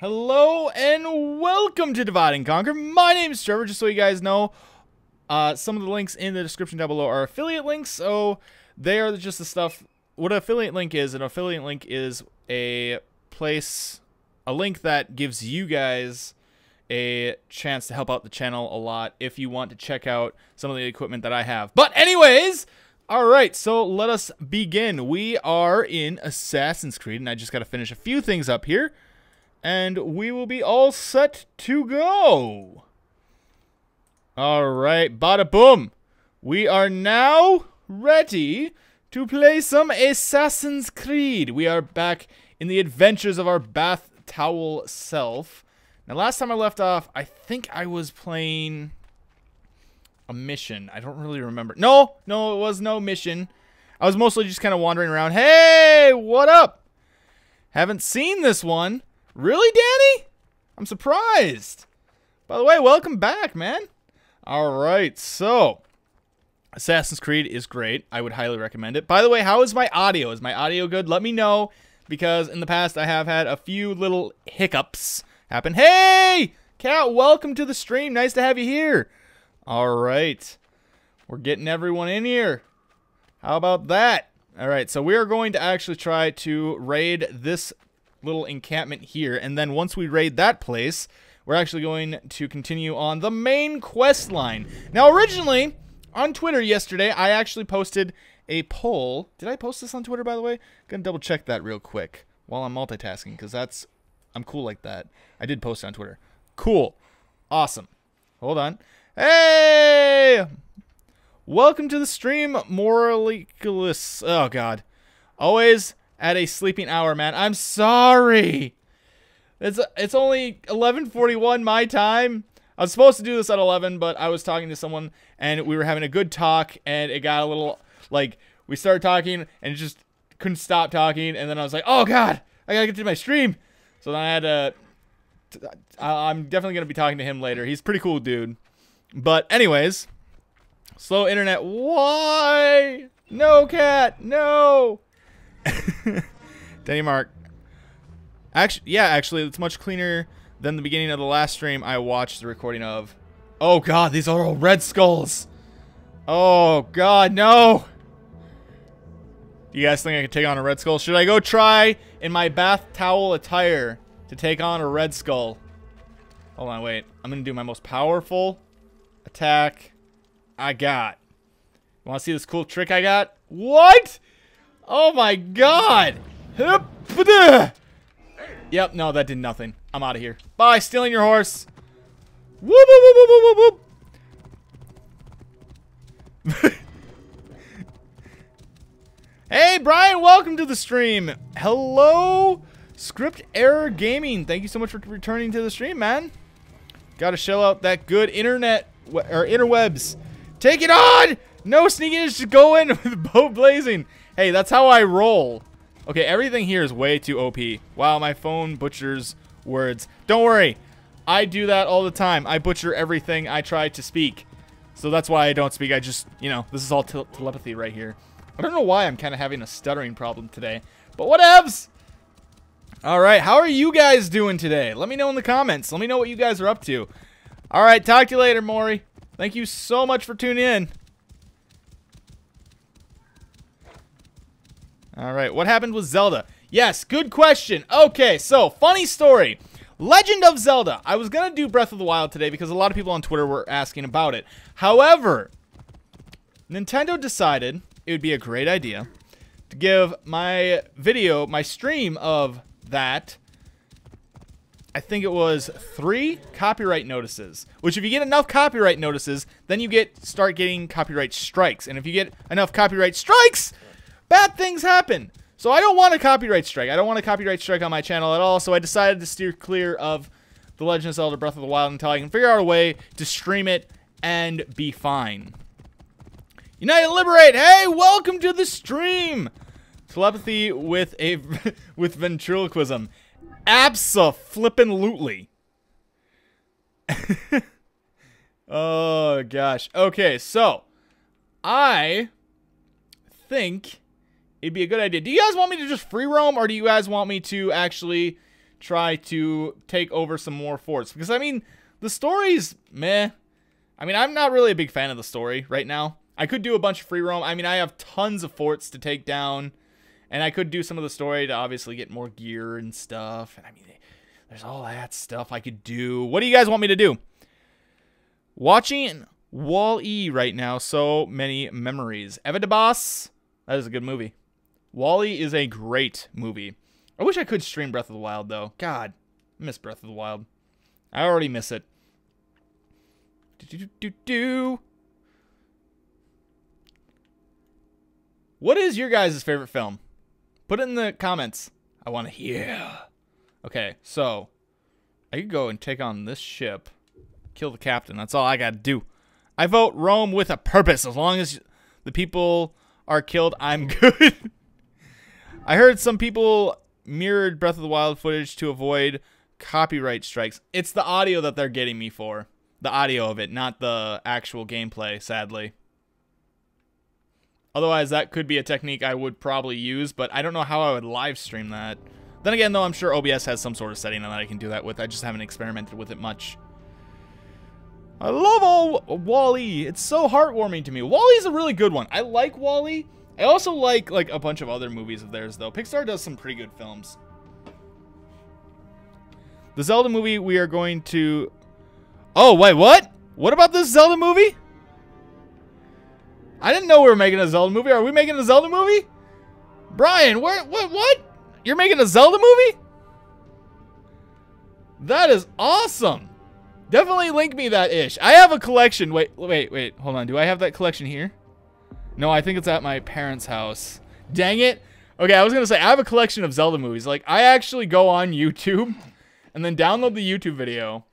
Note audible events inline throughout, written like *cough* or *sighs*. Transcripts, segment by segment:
Hello and welcome to Divide and Conquer. My name is Trevor, just so you guys know. Uh, some of the links in the description down below are affiliate links, so they are just the stuff. What an affiliate link is, an affiliate link is a place, a link that gives you guys a chance to help out the channel a lot if you want to check out some of the equipment that I have. But anyways, all right, so let us begin. We are in Assassin's Creed, and I just got to finish a few things up here and we will be all set to go. All right, bada boom. We are now ready to play some Assassin's Creed. We are back in the adventures of our bath towel self. Now, last time I left off, I think I was playing a mission. I don't really remember. No, no, it was no mission. I was mostly just kind of wandering around. Hey, what up? Haven't seen this one. Really, Danny? I'm surprised. By the way, welcome back, man. All right, so Assassin's Creed is great. I would highly recommend it. By the way, how is my audio? Is my audio good? Let me know because in the past I have had a few little hiccups happen. Hey, Cat, welcome to the stream. Nice to have you here. All right, we're getting everyone in here. How about that? All right, so we are going to actually try to raid this little encampment here. And then once we raid that place, we're actually going to continue on the main quest line. Now, originally, on Twitter yesterday, I actually posted a poll. Did I post this on Twitter, by the way? Gonna double check that real quick while I'm multitasking, because that's, I'm cool like that. I did post on Twitter. Cool. Awesome. Hold on. Hey! Welcome to the stream, Moralicus. Oh, God. Always at a sleeping hour, man. I'm sorry. It's it's only 11:41 my time. I was supposed to do this at 11, but I was talking to someone and we were having a good talk and it got a little like we started talking and just couldn't stop talking and then I was like, "Oh god, I got to get to my stream." So then I had to I'm definitely going to be talking to him later. He's pretty cool dude. But anyways, slow internet. Why? No cat. No. *laughs* Denny Mark. Actually, yeah, actually, it's much cleaner than the beginning of the last stream I watched the recording of. Oh god, these are all red skulls. Oh god, no. Do you guys think I can take on a red skull? Should I go try in my bath towel attire to take on a red skull? Hold on, wait. I'm going to do my most powerful attack I got. Want to see this cool trick I got? What? Oh my god! Yep, no, that did nothing. I'm out of here. Bye, stealing your horse. Whoop, whoop, whoop, whoop, whoop, *laughs* hey, Brian, welcome to the stream. Hello, Script Error Gaming. Thank you so much for returning to the stream, man. Got to shell out that good internet or interwebs. Take it on! No sneaking, just go in *laughs* with bow blazing. Hey, that's how I roll. Okay, everything here is way too OP. Wow, my phone butchers words. Don't worry. I do that all the time. I butcher everything I try to speak. So that's why I don't speak. I just, you know, this is all te telepathy right here. I don't know why I'm kind of having a stuttering problem today. But whatevs! Alright, how are you guys doing today? Let me know in the comments. Let me know what you guys are up to. Alright, talk to you later, Maury. Thank you so much for tuning in. All right, what happened with Zelda? Yes, good question. Okay, so funny story. Legend of Zelda. I was going to do Breath of the Wild today because a lot of people on Twitter were asking about it. However, Nintendo decided it would be a great idea to give my video, my stream of that, I think it was three copyright notices. Which if you get enough copyright notices, then you get start getting copyright strikes. And if you get enough copyright strikes, bad things happen. So I don't want a copyright strike. I don't want a copyright strike on my channel at all. So I decided to steer clear of The Legend of Zelda Breath of the Wild until I can figure out a way to stream it and be fine. United Liberate! Hey, welcome to the stream! Telepathy with a *laughs* with ventriloquism. Abso-flippin' *laughs* oh gosh. Okay, so I think it'd be a good idea. Do you guys want me to just free roam, or do you guys want me to actually try to take over some more forts. Because, I mean, the story's meh. I mean, I'm not really a big fan of the story right now. I could do a bunch of free roam. I mean, I have tons of forts to take down. And I could do some of the story to obviously get more gear and stuff. And I mean, there's all that stuff I could do. What do you guys want me to do? Watching Wall-E right now, so many memories. Eva DeBoss, that is a good movie. Wall-E is a great movie. I wish I could stream Breath of the Wild, though. God, I miss Breath of the Wild. I already miss it. Do, do, do, do. What is your guys' favorite film? Put it in the comments. I want to hear. Okay, so I could go and take on this ship, kill the captain. That's all I got to do. I vote Rome with a purpose. As long as the people are killed, I'm *laughs* good. I heard some people mirrored Breath of the Wild footage to avoid copyright strikes. It's the audio that they're getting me for. The audio of it, not the actual gameplay, sadly. Otherwise, that could be a technique I would probably use, but I don't know how I would live stream that. Then again, though, I'm sure OBS has some sort of setting that I can do that with. I just haven't experimented with it much. I love all Wally. -E. It's so heartwarming to me. Wall-E's a really good one. I like Wall-E. I also like like a bunch of other movies of theirs, though. Pixar does some pretty good films. The Zelda movie we are going to... Oh, wait, what? What about this Zelda movie? I didn't know we were making a Zelda movie. Are we making a Zelda movie? Brian, where, what, what? You're making a Zelda movie? That is awesome. Definitely link me that ish. I have a collection. Wait, wait, wait. Hold on. Do I have that collection here? No, I think it's at my parents' house. Dang it. Okay, I was going to say, I have a collection of Zelda movies. Like, I actually go on YouTube *laughs* and then download the YouTube video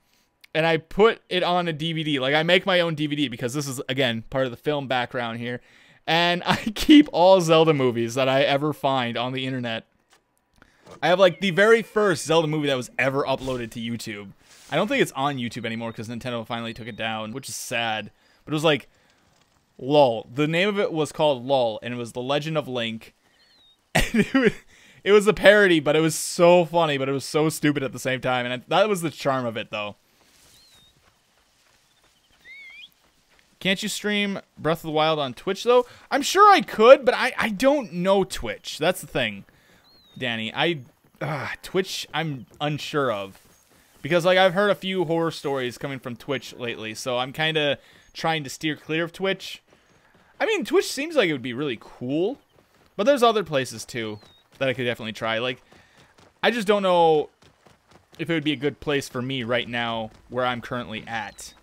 and I put it on a DVD. Like, I make my own DVD because this is, again, part of the film background here. And *laughs* I keep all Zelda movies that I ever find on the internet. I have like the very first Zelda movie that was ever uploaded to YouTube. I don't think it's on YouTube anymore because Nintendo finally took it down, which is sad. But it was like LOL. The name of it was called LOL, and it was The Legend of Link. *laughs* It was, it was a parody, but it was so funny, but it was so stupid at the same time. And that was the charm of it, though. Can't you stream Breath of the Wild on Twitch, though? I'm sure I could, but I, I don't know Twitch. That's the thing. Danny. I uh, Twitch I'm unsure of because like I've heard a few horror stories coming from Twitch lately, so I'm kind of trying to steer clear of Twitch. I mean, Twitch seems like it would be really cool, but there's other places too that I could definitely try. Like I just don't know if it would be a good place for me right now where I'm currently at.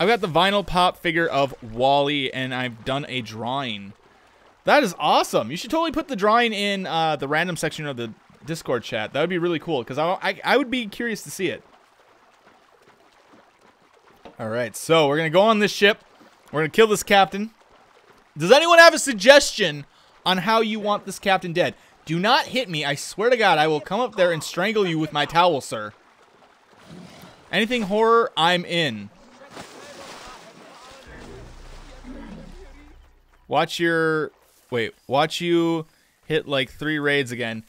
I've got the vinyl pop figure of Wall-E, and I've done a drawing that is awesome. You should totally put the drawing in uh, the random section of the Discord chat. That would be really cool because I, I, I would be curious to see it. All right, so we're going to go on this ship. We're going to kill this captain. Does anyone have a suggestion on how you want this captain dead? Do not hit me. I swear to God, I will come up there and strangle you with my towel, sir. Anything horror, I'm in. Watch your Wait, watch you hit like three raids again.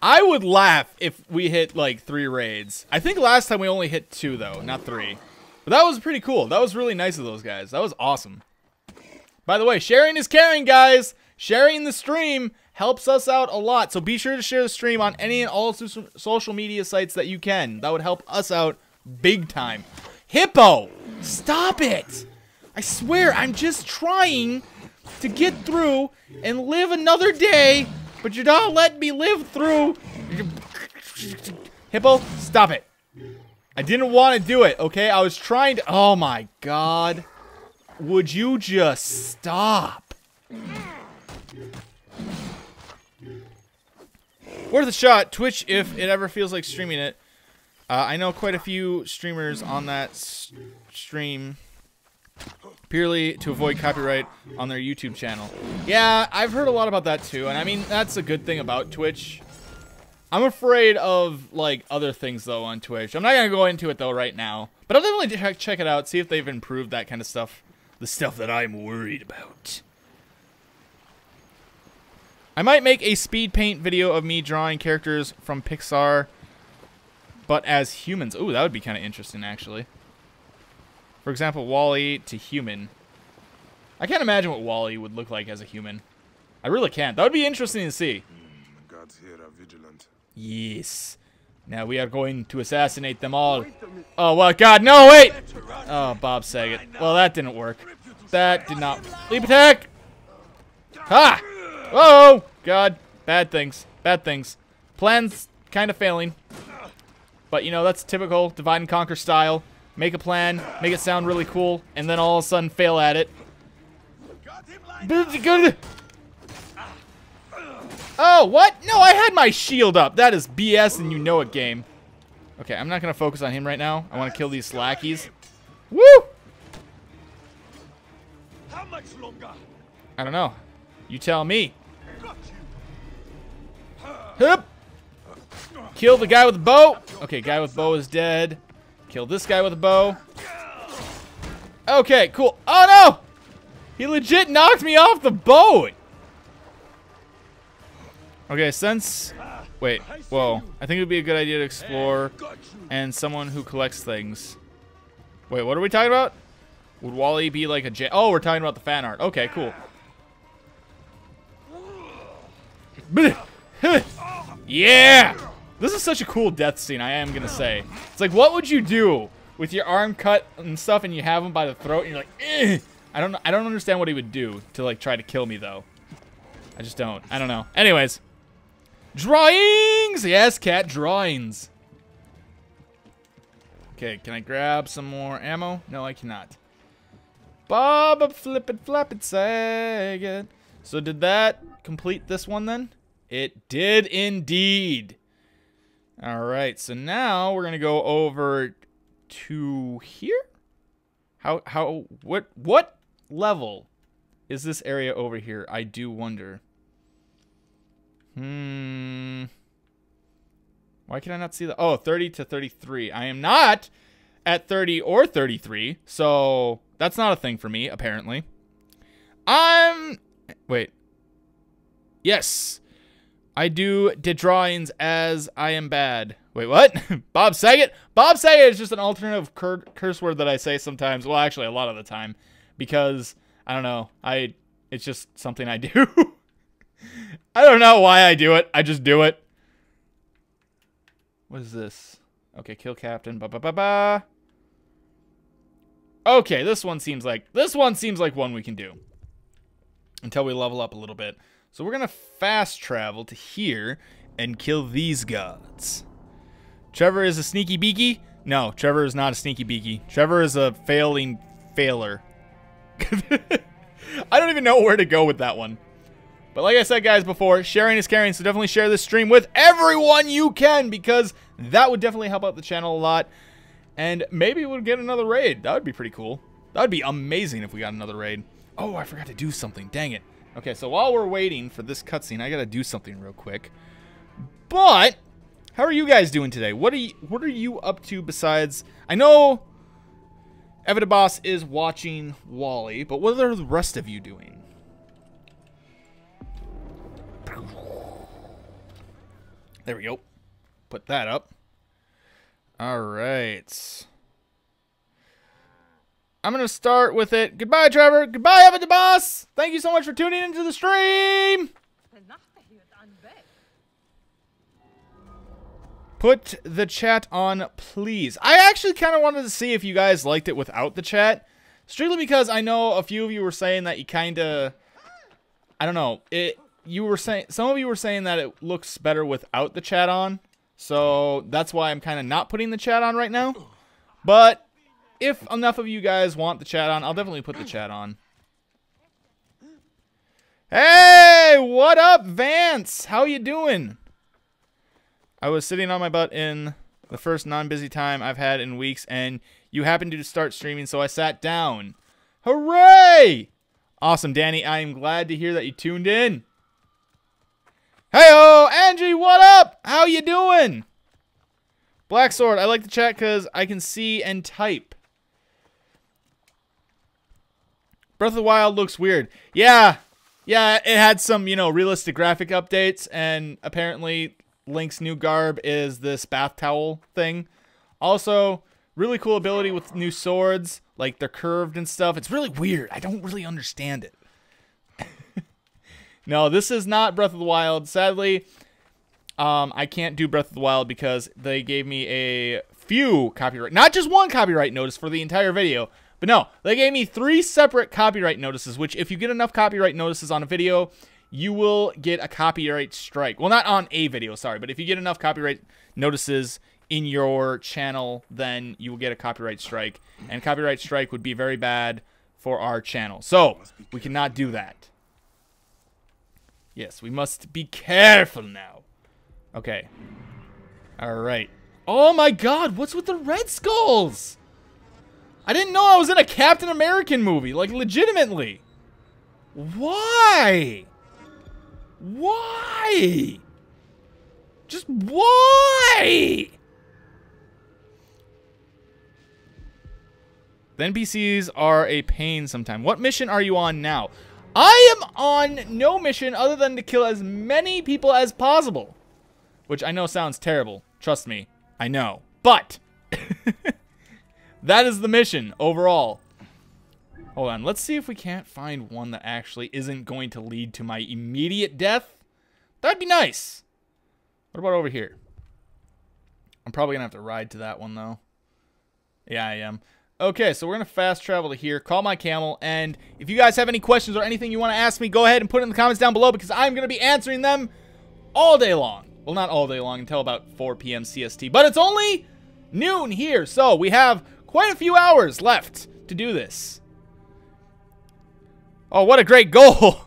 I would laugh if we hit like three raids. I think last time we only hit two though, not three. But that was pretty cool. That was really nice of those guys. That was awesome. By the way, sharing is caring, guys. Sharing the stream helps us out a lot. So be sure to share the stream on any and all social media sites that you can. That would help us out big time. Hippo, stop it. I swear, I'm just trying to get through and live another day, but you're not letting me live through. Hippo, stop it. I didn't want to do it, okay? I was trying to. Oh my god. Would you just stop? Worth a shot. Twitch, if it ever feels like streaming it. Uh, I know quite a few streamers on that stream purely to avoid copyright on their YouTube channel. Yeah, I've heard a lot about that too, and I mean, that's a good thing about Twitch. I'm afraid of, like, other things, though, on Twitch. I'm not to go into it, though, right now. But I'll definitely check, check it out, see if they've improved that kind of stuff. The stuff that I'm worried about. I might make a speed paint video of me drawing characters from Pixar, but as humans. Ooh, that would be kind of interesting, actually. For example, WALL-E to human. I can't imagine what WALL-E would look like as a human. I really can't. That would be interesting to see. Mm, gods here are vigilant. Yes. Now we are going to assassinate them all. Oh, well, God, no, wait! Oh, Bob Saget. Well, that didn't work. That did not. Leap attack! Ha! Whoa! God. Bad things. Bad things. Plans kind of failing. But, you know, that's typical divide and conquer style. Make a plan, make it sound really cool, and then all of a sudden fail at it. Oh, what? No, I had my shield up. That is BS and you know it, game. Okay, I'm not going to focus on him right now. I want to kill these slackies. Woo! How much longer? I don't know. You tell me. Hup! Kill the guy with the bow. Okay, guy with bow is dead. Kill this guy with a bow. Okay, cool. Oh, no! He legit knocked me off the boat. Okay, since... Wait, whoa. I think it would be a good idea to explore and someone who collects things. Wait, what are we talking about? Would WALL-E be like a J? oh, we're talking about the fan art. Okay, cool. yeah! This is such a cool death scene, I am gonna say. It's like, what would you do with your arm cut and stuff and you have him by the throat and you're like, eh! I don't I don't understand what he would do to like try to kill me though. I just don't. I don't know. Anyways. Drawings! Yes, cat drawings. Okay, can I grab some more ammo? No, I cannot. Bob flip it, flap it, sag it. So did that complete this one then? It did indeed. All right, so now we're gonna go over to here. How how what what level is this area over here? I do wonder. Hmm. Why can I not see that? Oh, 30 to 33. I am not at 30 or 33, so that's not a thing for me, apparently. I'm... Wait. Yes. I do the drawings as I am bad. Wait, what? *laughs* Bob Saget? Bob Saget is just an alternative cur curse word that I say sometimes. Well, actually, a lot of the time. Because, I don't know. I It's just something I do. *laughs* I don't know why I do it. I just do it. What is this? Okay, kill captain. Ba ba ba ba. Okay, this one seems like this one seems like one we can do. Until we level up a little bit. So we're gonna fast travel to here and kill these gods. Trevor is a sneaky beaky? No, Trevor is not a sneaky beaky. Trevor is a failing failer. *laughs* I don't even know where to go with that one. But like I said, guys, before, sharing is caring, so definitely share this stream with everyone you can because that would definitely help out the channel a lot. And maybe we'll get another raid. That would be pretty cool. That would be amazing if we got another raid. Oh, I forgot to do something. Dang it. Okay, so while we're waiting for this cutscene, I gotta do something real quick. But, how are you guys doing today? What are you, what are you up to besides... I know Evita Boss is watching WALL-E, but what are the rest of you doing? There we go. Put that up. All right. I'm going to start with it. Goodbye, Trevor. Goodbye, Evan Boss. Thank you so much for tuning into the stream. Put the chat on, please. I actually kind of wanted to see if you guys liked it without the chat. Strictly because I know a few of you were saying that you kind of... I don't know. It you were saying some of you were saying that it looks better without the chat on. So that's why I'm kind of not putting the chat on right now. But if enough of you guys want the chat on, I'll definitely put the chat on. Hey, what up, Vance? How you doing? I was sitting on my butt in the first non-busy time I've had in weeks, and you happened to start streaming, so I sat down. Hooray! Awesome, Danny. I am glad to hear that you tuned in. Heyo, Angie, what up? How you doing? Black Sword, I like the chat because I can see and type. Breath of the Wild looks weird. Yeah, Yeah, it had some, you know, realistic graphic updates, and apparently Link's new garb is this bath towel thing. Also, really cool ability with new swords, like they're curved and stuff. It's really weird. I don't really understand it. No, this is not Breath of the Wild. Sadly, um, I can't do Breath of the Wild because they gave me a few copyright, not just one copyright notice for the entire video, but no, they gave me three separate copyright notices, which if you get enough copyright notices on a video, you will get a copyright strike. Well, not on a video, sorry, but if you get enough copyright notices in your channel, then you will get a copyright strike. And copyright strike would be very bad for our channel. So, we cannot do that. Yes, we must be careful now. Okay. Alright. Oh my god, what's with the Red Skulls? I didn't know I was in a Captain American movie, like legitimately. Why? Why? Just why? The NPCs are a pain sometimes. What mission are you on now? I am on no mission other than to kill as many people as possible. Which I know sounds terrible. Trust me. I know. But *laughs* that is the mission overall. Hold on. Let's see if we can't find one that actually isn't going to lead to my immediate death. That'd be nice. What about over here? I'm probably going to have to ride to that one, though. Yeah, I am. Okay, so we're going to fast travel to here, call my camel, and if you guys have any questions or anything you want to ask me, go ahead and put it in the comments down below because I'm going to be answering them all day long. Well, not all day long, until about 4 p.m. CST, but it's only noon here, so we have quite a few hours left to do this. Oh, what a great goal!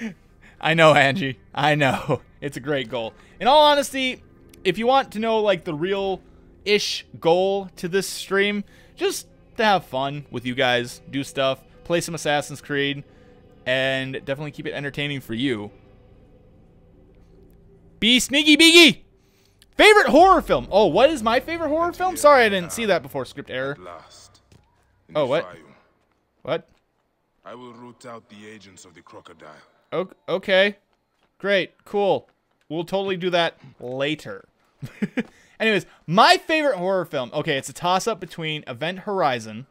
*laughs* I know, Angie. I know. *laughs* It's a great goal. In all honesty, if you want to know, like, the real-ish goal to this stream, just to have fun with you guys, do stuff, play some Assassin's Creed, and definitely keep it entertaining for you. Be sneaky beaky! Favorite horror film? Oh, what is my favorite horror film? Sorry, I didn't see that before. Script error. Oh, what? What? I will root out the agents of the crocodile. Okay. Great. Cool. We'll totally do that later. *laughs* Anyways, my favorite horror film. Okay, it's a toss up between Event Horizon,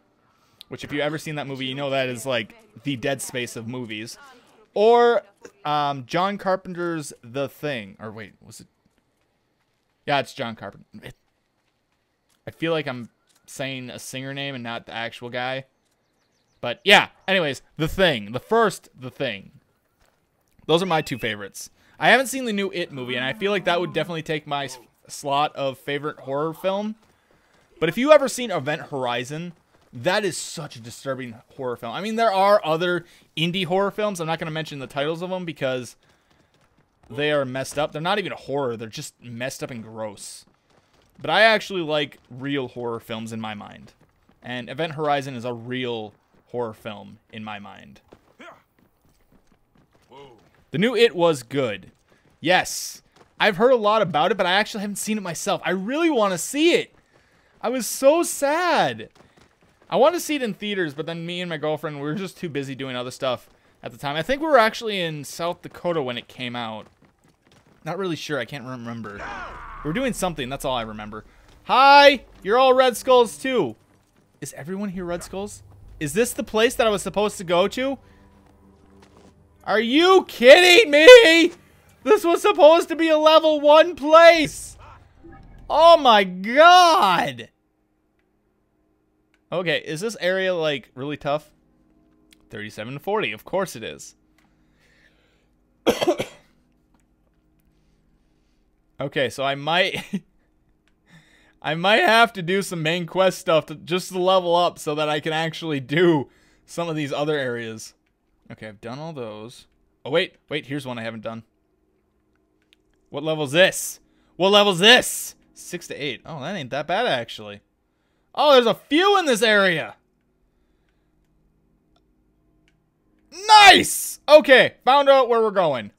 which if you've ever seen that movie, you know that is like the dead space of movies, or um, John Carpenter's The Thing. Or wait, was it? Yeah, it's John Carpenter. It- I feel like I'm saying a singer name and not the actual guy. But yeah, anyways, The Thing. The first The Thing. Those are my two favorites. I haven't seen the new It movie, and I feel like that would definitely take my slot of favorite horror film. But if you ever seen Event Horizon, that is such a disturbing horror film. I mean, there are other indie horror films. I'm not going to mention the titles of them because they are messed up. They're not even horror. They're just messed up and gross. But I actually like real horror films in my mind. And Event Horizon is a real horror film in my mind. The new It was good. Yes. I've heard a lot about it, but I actually haven't seen it myself. I really want to see it. I was so sad. I wanted to see it in theaters, but then me and my girlfriend we were just too busy doing other stuff at the time. I think we were actually in South Dakota when it came out. Not really sure. I can't remember. We were doing something. That's all I remember. Hi. You're all Red Skulls too. Is everyone here Red Skulls? Is this the place that I was supposed to go to? Are you kidding me? This was supposed to be a level one place. Oh my god. Okay, is this area like really tough? 37 to 40, of course it is. *coughs* okay, so I might *laughs* I might have to do some main quest stuff to just to level up so that I can actually do some of these other areas. Okay, I've done all those. Oh, wait. Wait, here's one I haven't done. What level's this? What level's this? Six to eight. Oh, that ain't that bad, actually. Oh, there's a few in this area. Nice! Okay, found out where we're going.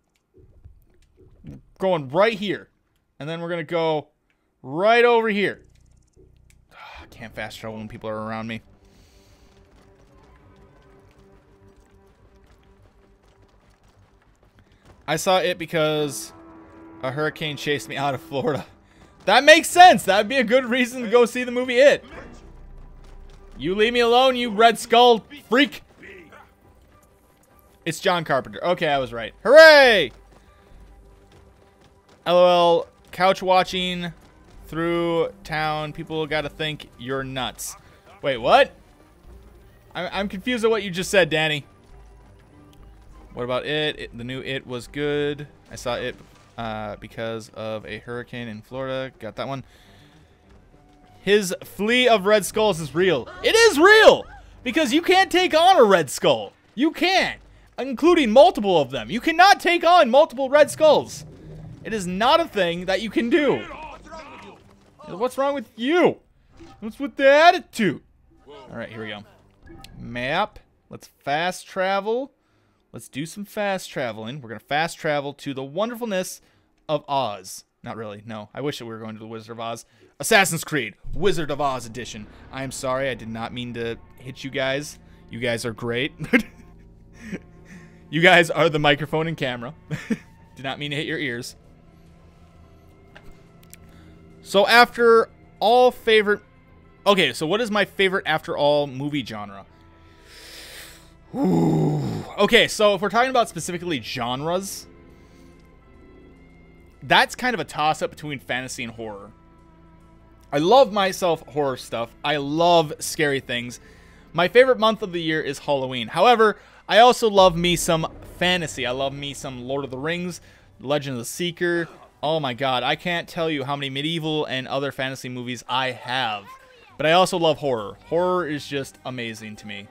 Going right here. And then we're going to go right over here. Ah, I can't fast travel when people are around me. I saw it because a hurricane chased me out of Florida. That makes sense. That would be a good reason to go see the movie It. You leave me alone, you Red Skull freak. It's John Carpenter. Okay, I was right. Hooray! LOL, couch watching through town. People gotta think you're nuts. Wait, what? I'm, I'm confused at what you just said, Danny. What about it? it? The new It was good. I saw it uh, because of a hurricane in Florida. Got that one. His flea of red skulls is real. It is real! Because you can't take on a red skull. You can't. Including multiple of them. You cannot take on multiple red skulls. It is not a thing that you can do. What's wrong with you? What's with the attitude? Alright, here we go. Map. Let's fast travel. Let's do some fast traveling. We're going to fast travel to the wonderfulness of Oz. Not really, no. I wish that we were going to the Wizard of Oz. Assassin's Creed, Wizard of Oz edition. I am sorry, I did not mean to hit you guys. You guys are great. *laughs* you guys are the microphone and camera. *laughs* did not mean to hit your ears. So after all favorite... Okay, so what is my favorite after all movie genre? Ooh. Okay, so if we're talking about specifically genres, that's kind of a toss up between fantasy and horror. I love myself horror stuff. I love scary things. My favorite month of the year is Halloween. However, I also love me some fantasy. I love me some Lord of the Rings, Legend of the Seeker. Oh my god, I can't tell you how many medieval and other fantasy movies I have. But I also love horror. Horror is just amazing to me.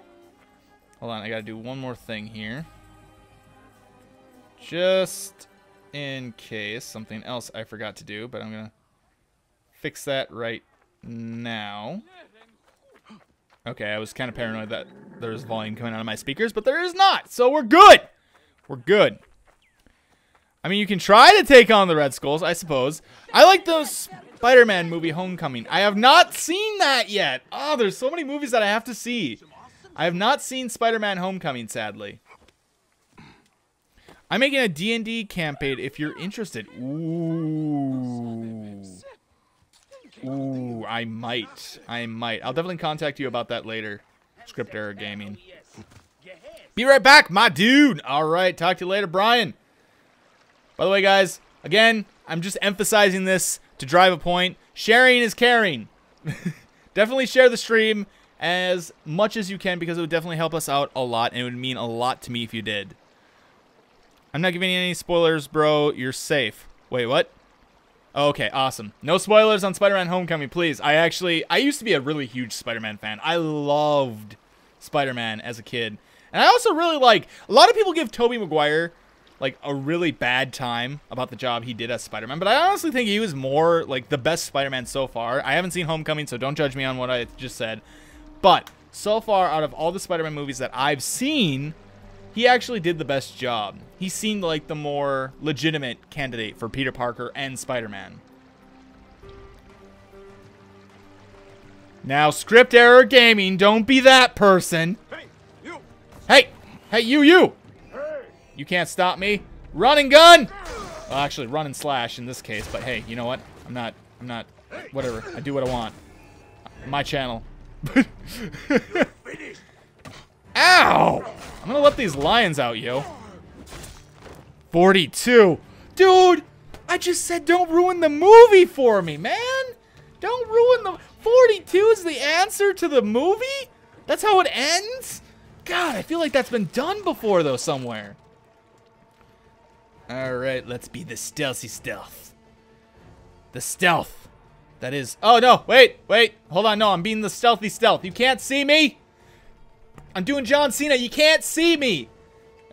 Hold on, I gotta do one more thing here. Just in case something else I forgot to do, but I'm gonna fix that right now. Okay, I was kind of paranoid that there's volume coming out of my speakers, but there is not, so we're good! We're good. I mean, you can try to take on the Red Skulls, I suppose. I like the Spider-Man movie Homecoming. I have not seen that yet. Oh, there's so many movies that I have to see. I have not seen Spider-Man Homecoming, sadly. I'm making a D&D campaign if you're interested. Ooh. Ooh, I might. I might. I'll definitely contact you about that later. Script Error Gaming. Be right back, my dude. All right, talk to you later, Brian. By the way, guys, again, I'm just emphasizing this to drive a point. Sharing is caring. *laughs* definitely share the stream as much as you can because it would definitely help us out a lot and it would mean a lot to me if you did. I'm not giving you any spoilers, bro. You're safe. Wait, what? Okay, awesome. No spoilers on Spider-Man Homecoming, please. I actually, I used to be a really huge Spider-Man fan. I loved Spider-Man as a kid. And I also really like, a lot of people give Tobey Maguire like a really bad time about the job he did as Spider-Man, but I honestly think he was more like the best Spider-Man so far. I haven't seen Homecoming, so don't judge me on what I just said. But so far, out of all the Spider-Man movies that I've seen, he actually did the best job. He seemed like the more legitimate candidate for Peter Parker and Spider-Man. Now, script error gaming, don't be that person. Hey, you! Hey, hey, you, you. You can't stop me. Run and gun. Well, actually, run and slash in this case. But hey, you know what? I'm not. I'm not. Whatever. I do what I want. My channel. Ow! I'm gonna let these lions out, yo. 42. Dude, I just said don't ruin the movie for me, man. Don't ruin the... 42 is the answer to the movie? That's how it ends? God, I feel like that's been done before, though, somewhere. Alright, let's be the stealthy stealth. The stealth. That is... Oh, no. Wait. Wait. Hold on. No, I'm being the stealthy stealth. You can't see me? I'm doing John Cena. You can't see me.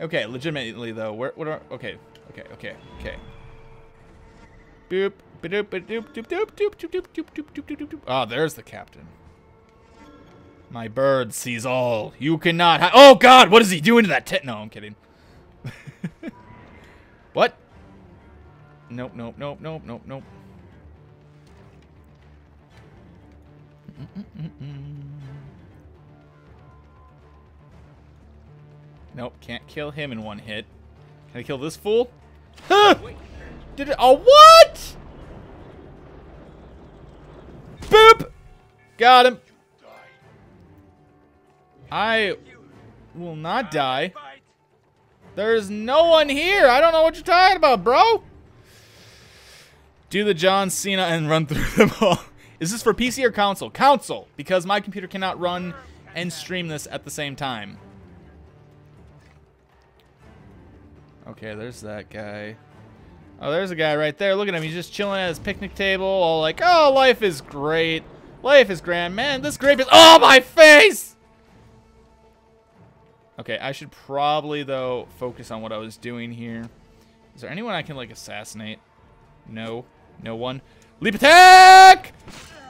Okay, legitimately, though. Where... What are... Okay. Okay. Okay. Okay. Boop. Ah, there's the captain. My bird sees all. You cannot Oh, God! What is he doing to that tit- No, I'm kidding. what? Nope, nope, nope, nope, nope, nope. Nope, can't kill him in one hit. Can I kill this fool? Huh! Did it? Oh, what? Boop! Got him. I will not die. There's no one here. I don't know what you're talking about, bro. Do the John Cena and run through them all. *laughs* Is this for PC or console? Console, because my computer cannot run and stream this at the same time. Okay, there's that guy. Oh, there's a guy right there. Look at him. He's just chilling at his picnic table, all like, oh, life is great. Life is grand. Man, this grape is... Oh, my face! Okay, I should probably, though, focus on what I was doing here. Is there anyone I can, like, assassinate? No. No one. Leap attack!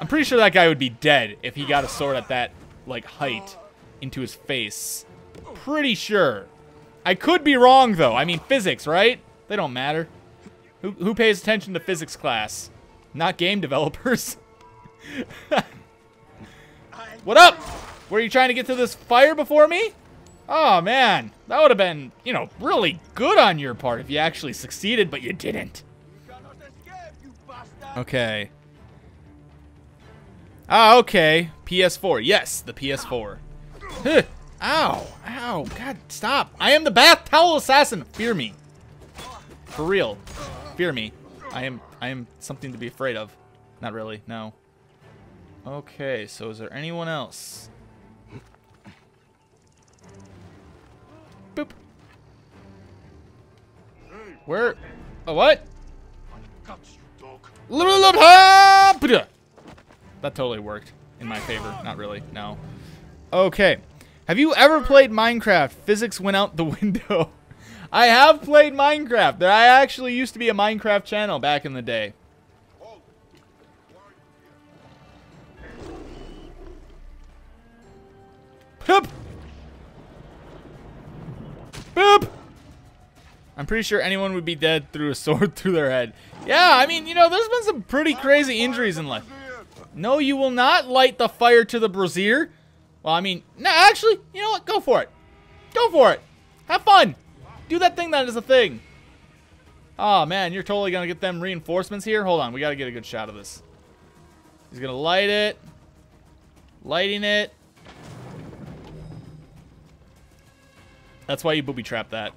I'm pretty sure that guy would be dead if he got a sword at that, like, height into his face. Pretty sure. I could be wrong, though. I mean, physics, right? They don't matter. Who, who pays attention to physics class? Not game developers. *laughs* what up? Were you trying to get to this fire before me? Oh, man. That would have been, you know, really good on your part if you actually succeeded, but you didn't. You cannot escape, you bastard. Okay. Ah, okay. PS4. Yes, the PS4. Huh. Ow. Ow. God, stop. I am the bath towel assassin. Fear me. For real. Fear me. I am I am something to be afraid of. Not really. No. Okay, so is there anyone else? Boop. Where? A what? Guts, you dog. That totally worked in my favor. Not really. No. Okay. Have you ever played Minecraft? Physics went out the *laughs* window. I have played Minecraft. I actually used to be a Minecraft channel back in the day. Boop. Boop. I'm pretty sure anyone would be dead through a *laughs* sword through their head. Yeah, I mean, you know, there's been some pretty crazy injuries in life. No, you will not light the fire to the brazier. Well, I mean, no, actually, you know what? Go for it. Go for it. Have fun. Do that thing that is a thing. Oh, man, you're totally going to get them reinforcements here? Hold on, we got to get a good shot of this. He's going to light it. Lighting it. That's why you booby trapped that.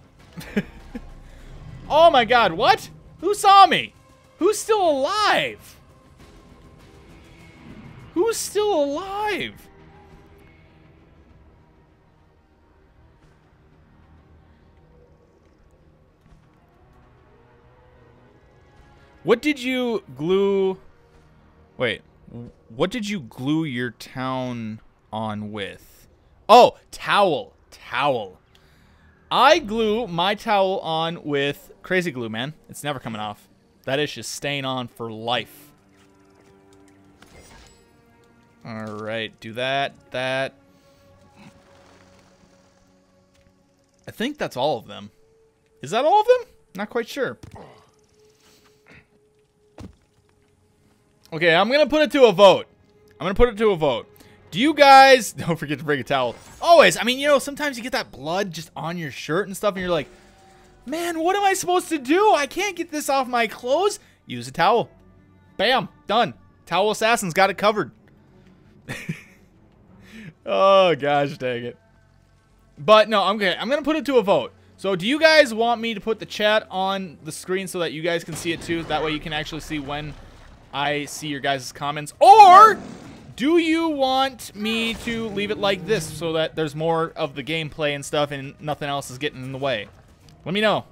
*laughs* oh my god, what? Who saw me? Who's still alive? Who's still alive? What did you glue... Wait. What did you glue your town on with? Oh, towel. Towel. I glue my towel on with crazy glue, man. It's never coming off. That is just staying on for life. All right, do that, that. I think that's all of them. Is that all of them? Not quite sure. Okay, I'm going to put it to a vote. I'm going to put it to a vote. Do you guys... *laughs* Don't forget to bring a towel. Always. I mean, you know, sometimes you get that blood just on your shirt and stuff, and you're like, man, what am I supposed to do? I can't get this off my clothes. Use a towel. Bam. Done. Towel Assassin's got it covered. *laughs* oh, gosh dang it. But, no, I'm okay. I'm going to put it to a vote. So, do you guys want me to put the chat on the screen so that you guys can see it too? That way you can actually see when I see your guys' comments. Or do you want me to leave it like this so that there's more of the gameplay and stuff and nothing else is getting in the way? Let me know.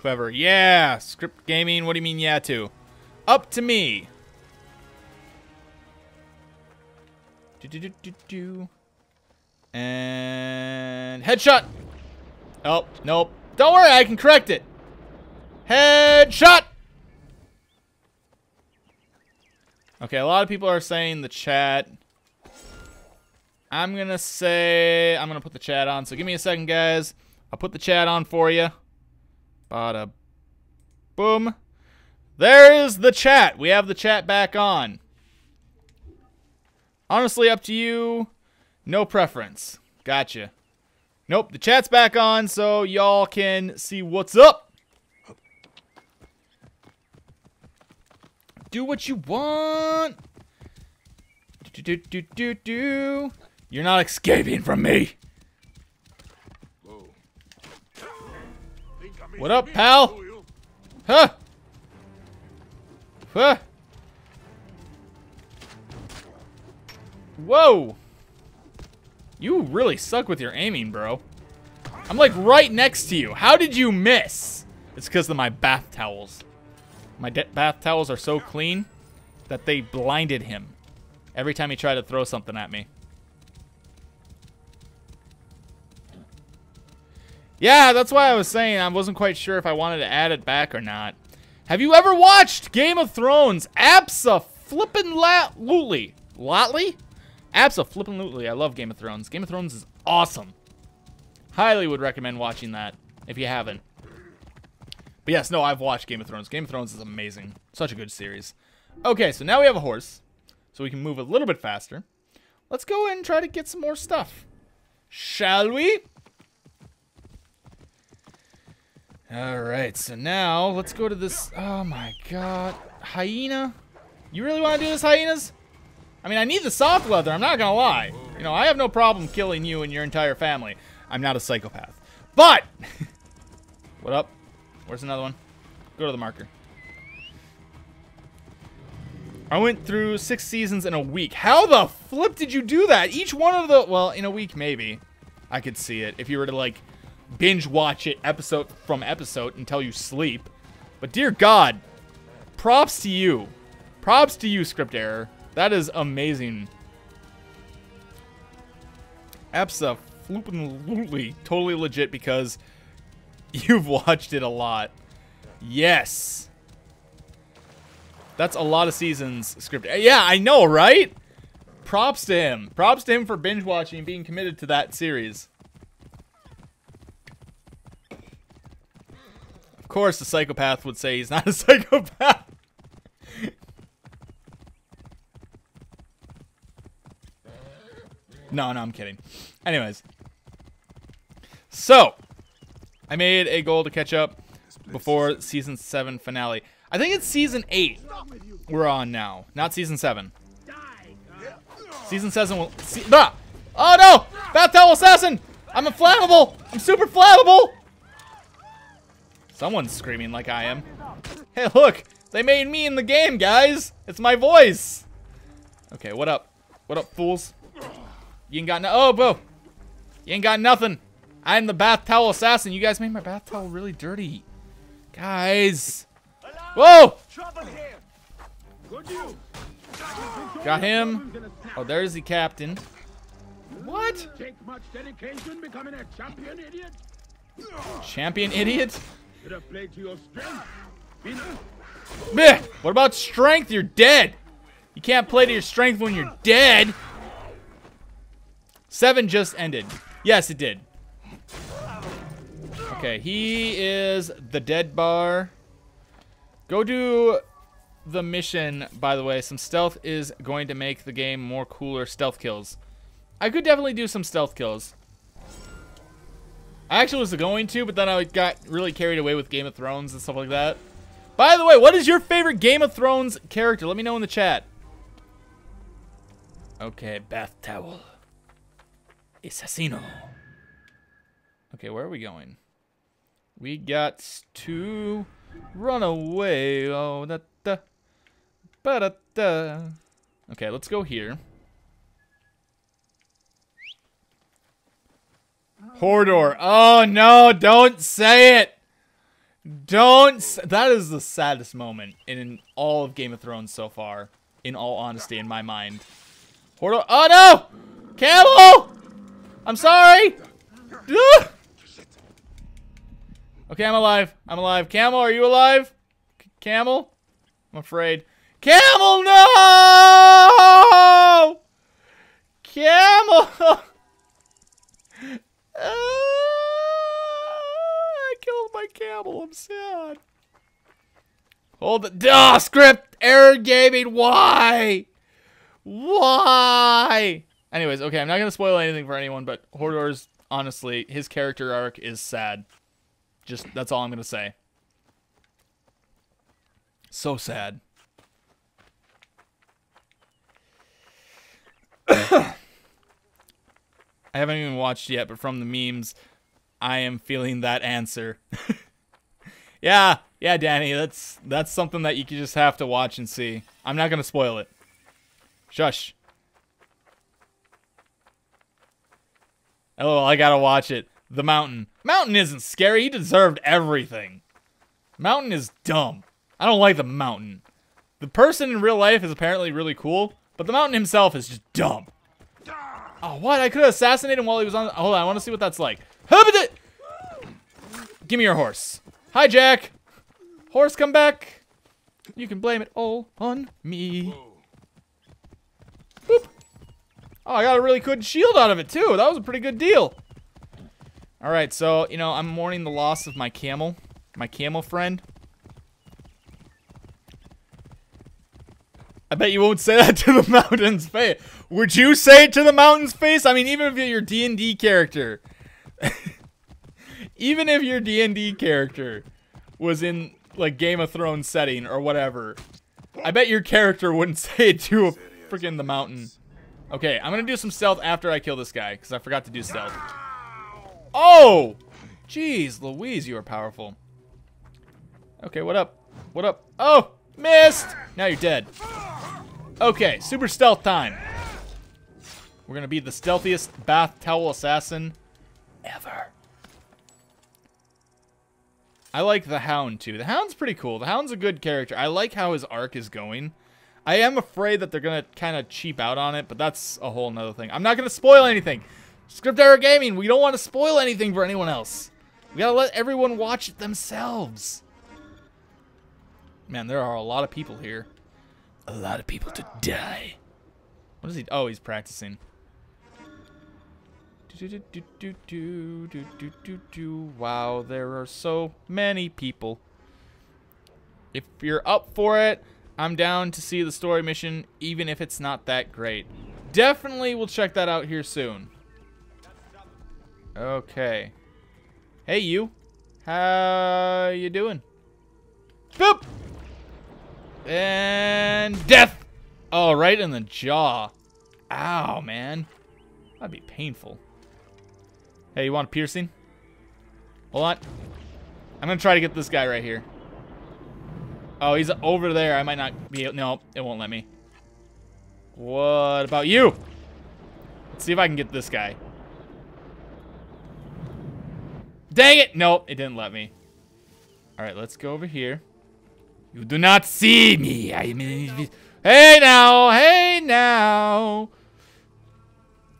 Clever. Yeah. Script gaming. What do you mean yeah to? Up to me. Do, do, do, do, do. And headshot. Oh, nope. Don't worry, I can correct it. Headshot! Okay, a lot of people are saying the chat. I'm gonna say, I'm gonna put the chat on, so give me a second, guys. I'll put the chat on for you. Bada boom. There is the chat. We have the chat back on. Honestly, up to you. No preference. Gotcha. Nope, the chat's back on so y'all can see what's up. Do what you want. Do, do, do, do, do. You're not escaping from me. Whoa. Think I'm What up, pal? Huh? Huh? Whoa! You really suck with your aiming, bro. I'm like right next to you. How did you miss? It's because of my bath towels. My bath towels are so clean that they blinded him every time he tried to throw something at me. Yeah, that's why I was saying I wasn't quite sure if I wanted to add it back or not. Have you ever watched Game of Thrones? Absa flippin' lately. Lotley? Absa flippin' lootly. I love Game of Thrones. Game of Thrones is awesome. Highly would recommend watching that if you haven't. But yes, no, I've watched Game of Thrones. Game of Thrones is amazing. Such a good series. Okay, so now we have a horse. So we can move a little bit faster. Let's go and try to get some more stuff. Shall we? All right, so now let's go to this. Oh my god. Hyena? You really want to do this, hyenas? I mean, I need the soft leather, I'm not gonna lie. You know, I have no problem killing you and your entire family. I'm not a psychopath. But! *laughs* what up? Where's another one? Go to the marker. I went through six seasons in a week. How the flip did you do that? Each one of the, well, in a week maybe. I could see it if you were to like binge watch it episode from episode until you sleep. But dear God, props to you. Props to you, script error. That is amazing. Absolutely, totally legit because *laughs* you've watched it a lot. Yes. That's a lot of seasons script. Yeah, I know, right? Props to him. Props to him for binge watching and being committed to that series. Course, the psychopath would say he's not a *laughs* psychopath. no, no, I'm kidding. Anyways. So, I made a goal to catch up before season 7 finale. I think it's season 8 we're on now, not season 7. Season 7 will. See, ah! Oh no! Towel assassin! I'm inflammable! I'm super flammable! Someone's screaming like I am. Hey, look! They made me in the game, guys! It's my voice! Okay, what up? What up, fools? You ain't got no- Oh, bro! You ain't got nothing! I'm the bath towel assassin. You guys made my bath towel really dirty. Guys! Whoa! Trouble here. Good news. Got him. Oh, there's the captain. What? Take much dedication becoming a champion, idiot. Champion idiot? Meh. What about strength? You're dead. You can't play to your strength when you're dead. Seven just ended. Yes, it did. Okay, he is the dead bar. Go do the mission, by the way. Some stealth is going to make the game more cooler stealth kills. I could definitely do some stealth kills. I actually was going to, but then I got really carried away with Game of Thrones and stuff like that. By the way, what is your favorite Game of Thrones character? Let me know in the chat. Okay, bath towel. Assassino. Okay, where are we going? We got to run away. Oh, da da. Ba da da. Okay, let's go here. Hodor. Oh no, don't say it. Don't. That is the saddest moment in all of Game of Thrones so far. In all honesty, in my mind. Hodor. Oh no! Camel! I'm sorry! *sighs* Okay, I'm alive. I'm alive. Camel, are you alive? C- Camel? I'm afraid. Camel, no! Camel! *laughs* Ah, I killed my camel. I'm sad. Hold the Duh, script error gaming. Why? Why? Anyways, okay, I'm not gonna spoil anything for anyone, but Hodor's honestly, his character arc is sad. Just that's all I'm gonna say. So sad. I haven't even watched yet, but from the memes, I am feeling that answer. *laughs* yeah, yeah, Danny, that's that's something that you just have to watch and see. I'm not gonna spoil it. Shush. Oh, I gotta watch it. The Mountain. Mountain isn't scary. He deserved everything. Mountain is dumb. I don't like the Mountain. The person in real life is apparently really cool, but the Mountain himself is just dumb. Oh, what? I could have assassinated him while he was on. Hold on, I want to see what that's like. Give me your horse. Hi, Jack. Horse, come back. You can blame it all on me. Boop. Oh, I got a really good shield out of it, too. That was a pretty good deal. All right, so, you know, I'm mourning the loss of my camel. My camel friend. I bet you won't say that to the *laughs* mountain's face. Would you say it to the mountain's face? I mean, even if you're your D&D character. *laughs* even if your D&D character was in, like, Game of Thrones setting or whatever. I bet your character wouldn't *laughs* say it to a freaking the mountain. Okay, I'm gonna do some stealth after I kill this guy, because I forgot to do stealth. Oh! Jeez, Louise, you are powerful. Okay, what up? What up? Oh! Missed! Now you're dead. Okay, super stealth time. We're gonna be the stealthiest bath towel assassin ever. I like the Hound, too. The Hound's pretty cool. The Hound's a good character. I like how his arc is going. I am afraid that they're going to kind of cheap out on it, but that's a whole nother thing. I'm not going to spoil anything. Script Error Gaming, we don't want to spoil anything for anyone else. We got to let everyone watch it themselves. Man, there are a lot of people here. A lot of people to die. What is he? Oh, he's practicing. Wow, there are so many people. If you're up for it, I'm down to see the story mission, even if it's not that great. Definitely we'll check that out here soon. Okay. Hey, you. How you doing? Boop! And death! Oh, right in the jaw. Ow, man. That'd be painful. Hey, you want a piercing? Hold on. I'm gonna try to get this guy right here. Oh, he's over there. I might not be able... No, it won't let me. What about you? Let's see if I can get this guy. Dang it! Nope, it didn't let me. Alright, let's go over here. You do not see me. I mean... Hey now! Hey now!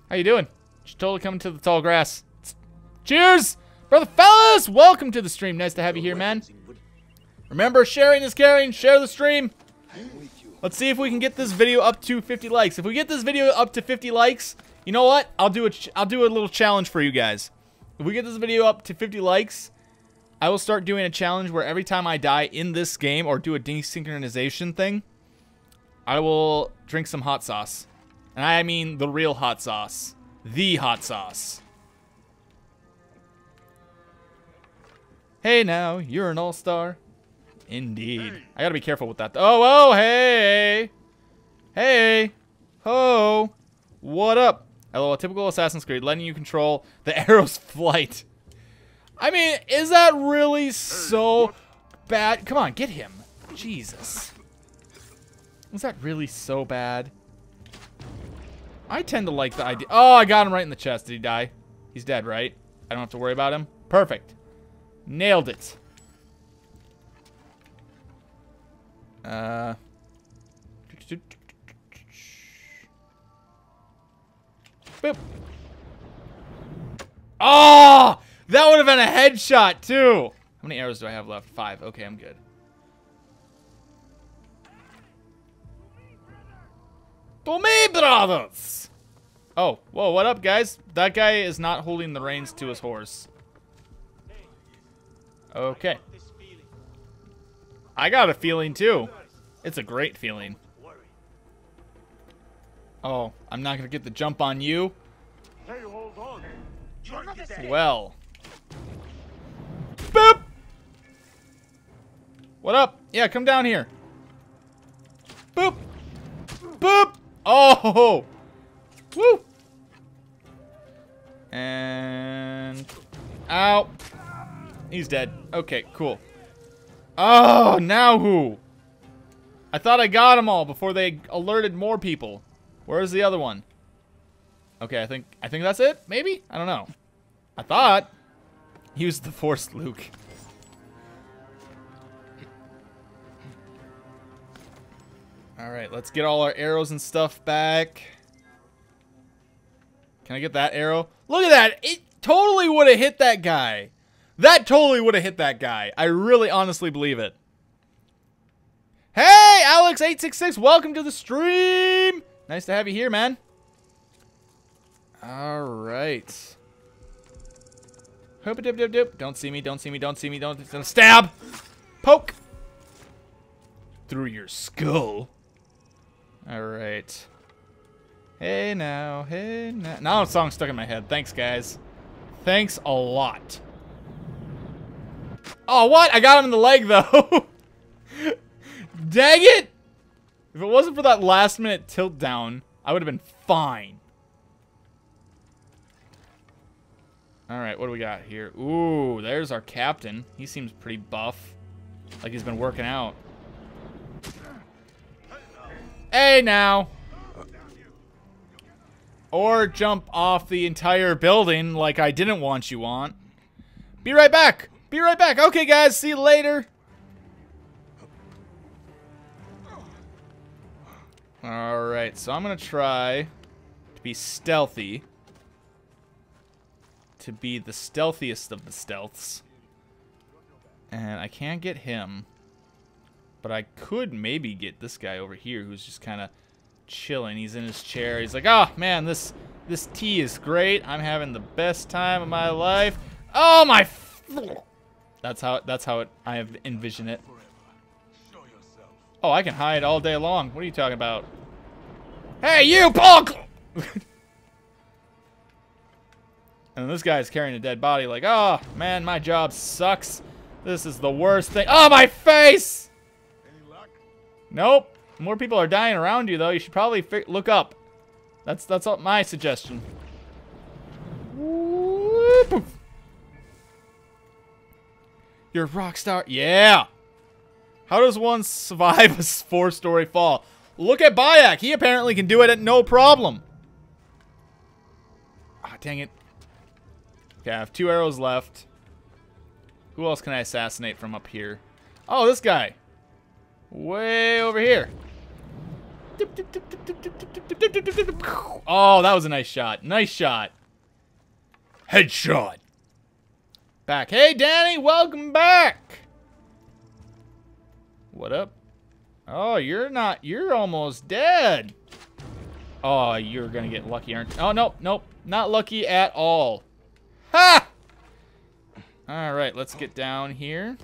How you doing? Just totally coming to the tall grass. Cheers! Brother fellas! Welcome to the stream. Nice to have you here, man. Remember, sharing is caring. Share the stream. Let's see if we can get this video up to 50 likes. If we get this video up to 50 likes, you know what? I'll do a I'll do a little challenge for you guys. If we get this video up to 50 likes, I will start doing a challenge where every time I die in this game or do a desynchronization thing, I will drink some hot sauce. And I mean the real hot sauce. The hot sauce. Hey now, you're an all-star. Indeed. I gotta be careful with that. Oh, oh, hey! Hey! Ho! What up? Hello, a typical Assassin's Creed, letting you control the *laughs* arrow's flight. I mean, is that really so bad? Come on, get him. Jesus. Is that really so bad? I tend to like the idea. Oh, I got him right in the chest. Did he die? He's dead, right? I don't have to worry about him. Perfect. Nailed it. Uh. Boop. Oh! That would have been a headshot, too. How many arrows do I have left? Five. Okay, I'm good. To me, brothers! Oh, whoa, what up, guys? That guy is not holding the reins to his horse. Okay. I got a feeling too. It's a great feeling. Oh, I'm not gonna get the jump on you. Hey, hold on. Well. Boop! What up? Yeah, come down here. Boop! Boop! Oh! Woo! And... Ow! He's dead. Okay, cool. Oh, now who? I thought I got them all before they alerted more people. Where's the other one? Okay, I think I think that's it. Maybe I don't know. I thought was the Force Luke. All right, let's get all our arrows and stuff back. Can I get that arrow? Look at that! It totally would have hit that guy. That totally would have hit that guy. I really honestly believe it. Hey, Alex866, welcome to the stream! Nice to have you here, man. All right. Hoop dip dip dip. Don't see me, don't see me, don't see me, don't, don't stab! Poke! Through your skull. All right. Hey now, hey now. Now the song's stuck in my head. Thanks, guys. Thanks a lot. Oh, what? I got him in the leg, though. *laughs* Dang it! If it wasn't for that last minute tilt down, I would have been fine. Alright, what do we got here? Ooh, there's our captain. He seems pretty buff. Like he's been working out. Hey, now! Or jump off the entire building like I didn't want you on. Be right back! Be right back! Okay, guys, see you later! Alright, so I'm gonna try to be stealthy. To be the stealthiest of the stealths. And I can't get him. But I could maybe get this guy over here who's just kind of chilling. He's in his chair. He's like, oh, man, this this tea is great. I'm having the best time of my life. Oh, my... That's how, that's how it, I have envisioned it. Oh, I can hide all day long. What are you talking about? Hey, you punk! *laughs* and this guy's carrying a dead body like, oh, man, my job sucks. This is the worst thing. Oh, my face! Nope. More people are dying around you, though. You should probably look up. That's that's my suggestion. You're a rock star. Yeah. How does one survive a four-story fall? Look at Bayek. He apparently can do it at no problem. Ah, oh, dang it. Okay, I have two arrows left. Who else can I assassinate from up here? Oh, this guy. Way over here. Oh, that was a nice shot. Nice shot. Headshot. Back. Hey, Danny, welcome back. What up? Oh, you're not, you're almost dead. Oh, you're gonna get lucky, aren't you? Oh, nope, nope. Not lucky at all. Ha! All right, let's get down here.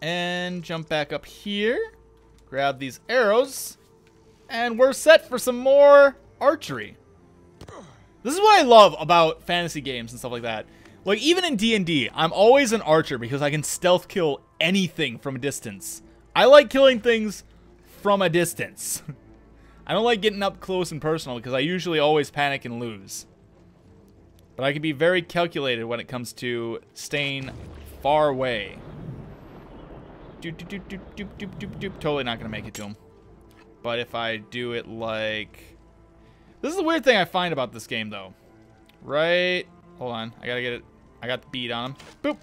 And jump back up here. Grab these arrows. And we're set for some more archery. This is what I love about fantasy games and stuff like that. Like, even in D&D, I'm always an archer because I can stealth kill anything from a distance. I like killing things from a distance. *laughs* I don't like getting up close and personal because I usually always panic and lose. But I can be very calculated when it comes to staying far away. Doop, doop, doop, doop, doop, doop, doop. Totally not going to make it to him. But if I do it like... This is the weird thing I find about this game, though. Right... Hold on. I gotta get it. I got the bead on him. Boop.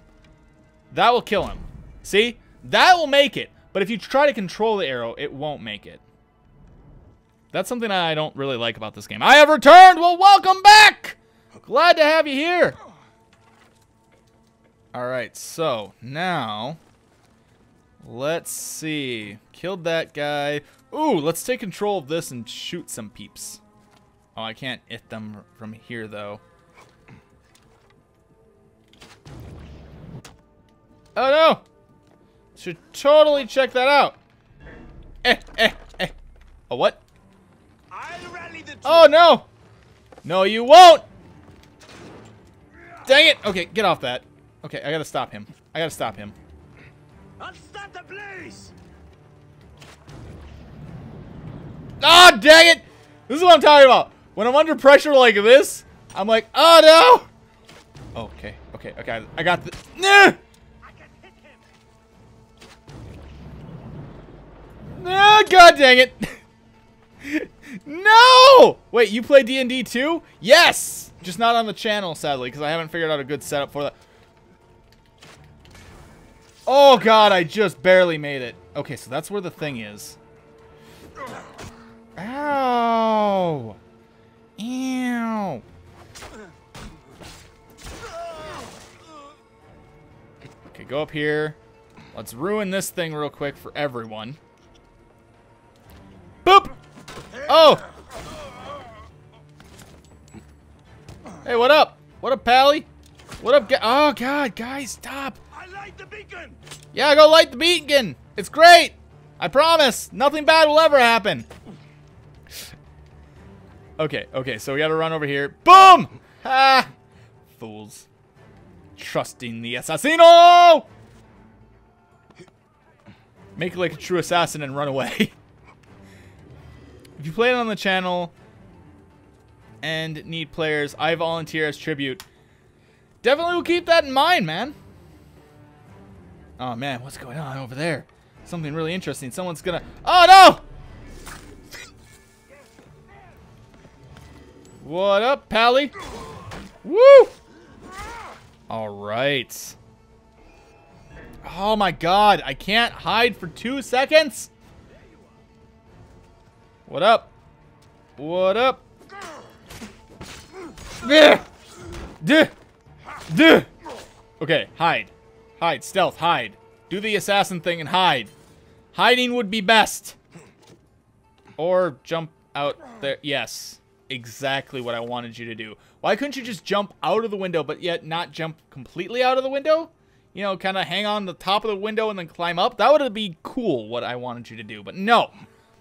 That will kill him. See? That will make it. But if you try to control the arrow, it won't make it. That's something I don't really like about this game. I have returned! Well, welcome back! Glad to have you here. Alright, so now... Let's see. Killed that guy. Ooh, let's take control of this and shoot some peeps. Oh, I can't hit them from here, though. Oh, no! Should totally check that out. Eh, eh, eh. Oh, what? Oh, no. No, you won't. Dang it. Okay, get off that. Okay, I gotta stop him. I gotta stop him. I'll start the blaze! Ah, dang it! This is what I'm talking about. When I'm under pressure like this, I'm like, oh no! Okay, okay, okay. I got the. Nah! I can hit him! Ah, God dang it! *laughs* no! Wait, you play D&D too? Yes! Just not on the channel, sadly, because I haven't figured out a good setup for that. Oh God, I just barely made it. Okay, so that's where the thing is. Ow! Ew! Okay, go up here. Let's ruin this thing real quick for everyone. Boop! Oh! Hey, what up? What up, Pally? What up, Oh, God, guys, stop! I light the beacon! Yeah, go light the beacon! It's great! I promise! Nothing bad will ever happen! Okay, okay, so we gotta run over here. Boom! Ha! Fools. Trusting the assassino! Make it like a true assassin and run away. *laughs* if you play it on the channel and need players, I volunteer as tribute. Definitely will keep that in mind, man. Oh man, what's going on over there? Something really interesting. Someone's gonna. Oh no! What up, Pally? Woo! All right. Oh my god, I can't hide for two seconds? What up? What up? Duh! Duh! Okay, hide. Hide, stealth, hide. Do the assassin thing and hide. Hiding would be best. Or jump out there. Yes, exactly what I wanted you to do. Why couldn't you just jump out of the window, but yet not jump completely out of the window? You know, kind of hang on the top of the window and then climb up? That would be cool, what I wanted you to do. But no.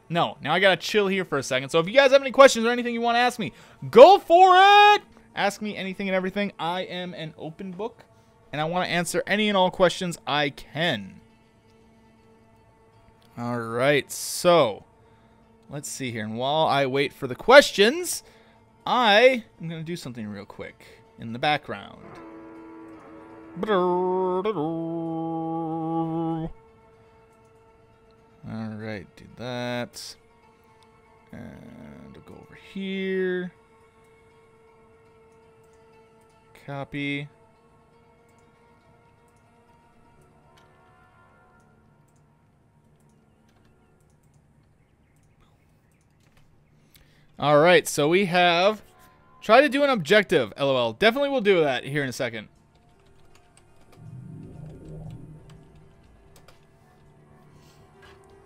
No. Now I gotta chill here for a second. So if you guys have any questions or anything you want to ask me, go for it! Ask me anything and everything. I am an open book, and I want to answer any and all questions I can. All right, so let's see here. And while I wait for the questions, I am going to do something real quick in the background. All right, do that. And I'll go over here. Copy. All right, so we have try to do an objective. LOL. Definitely we'll do that here in a second.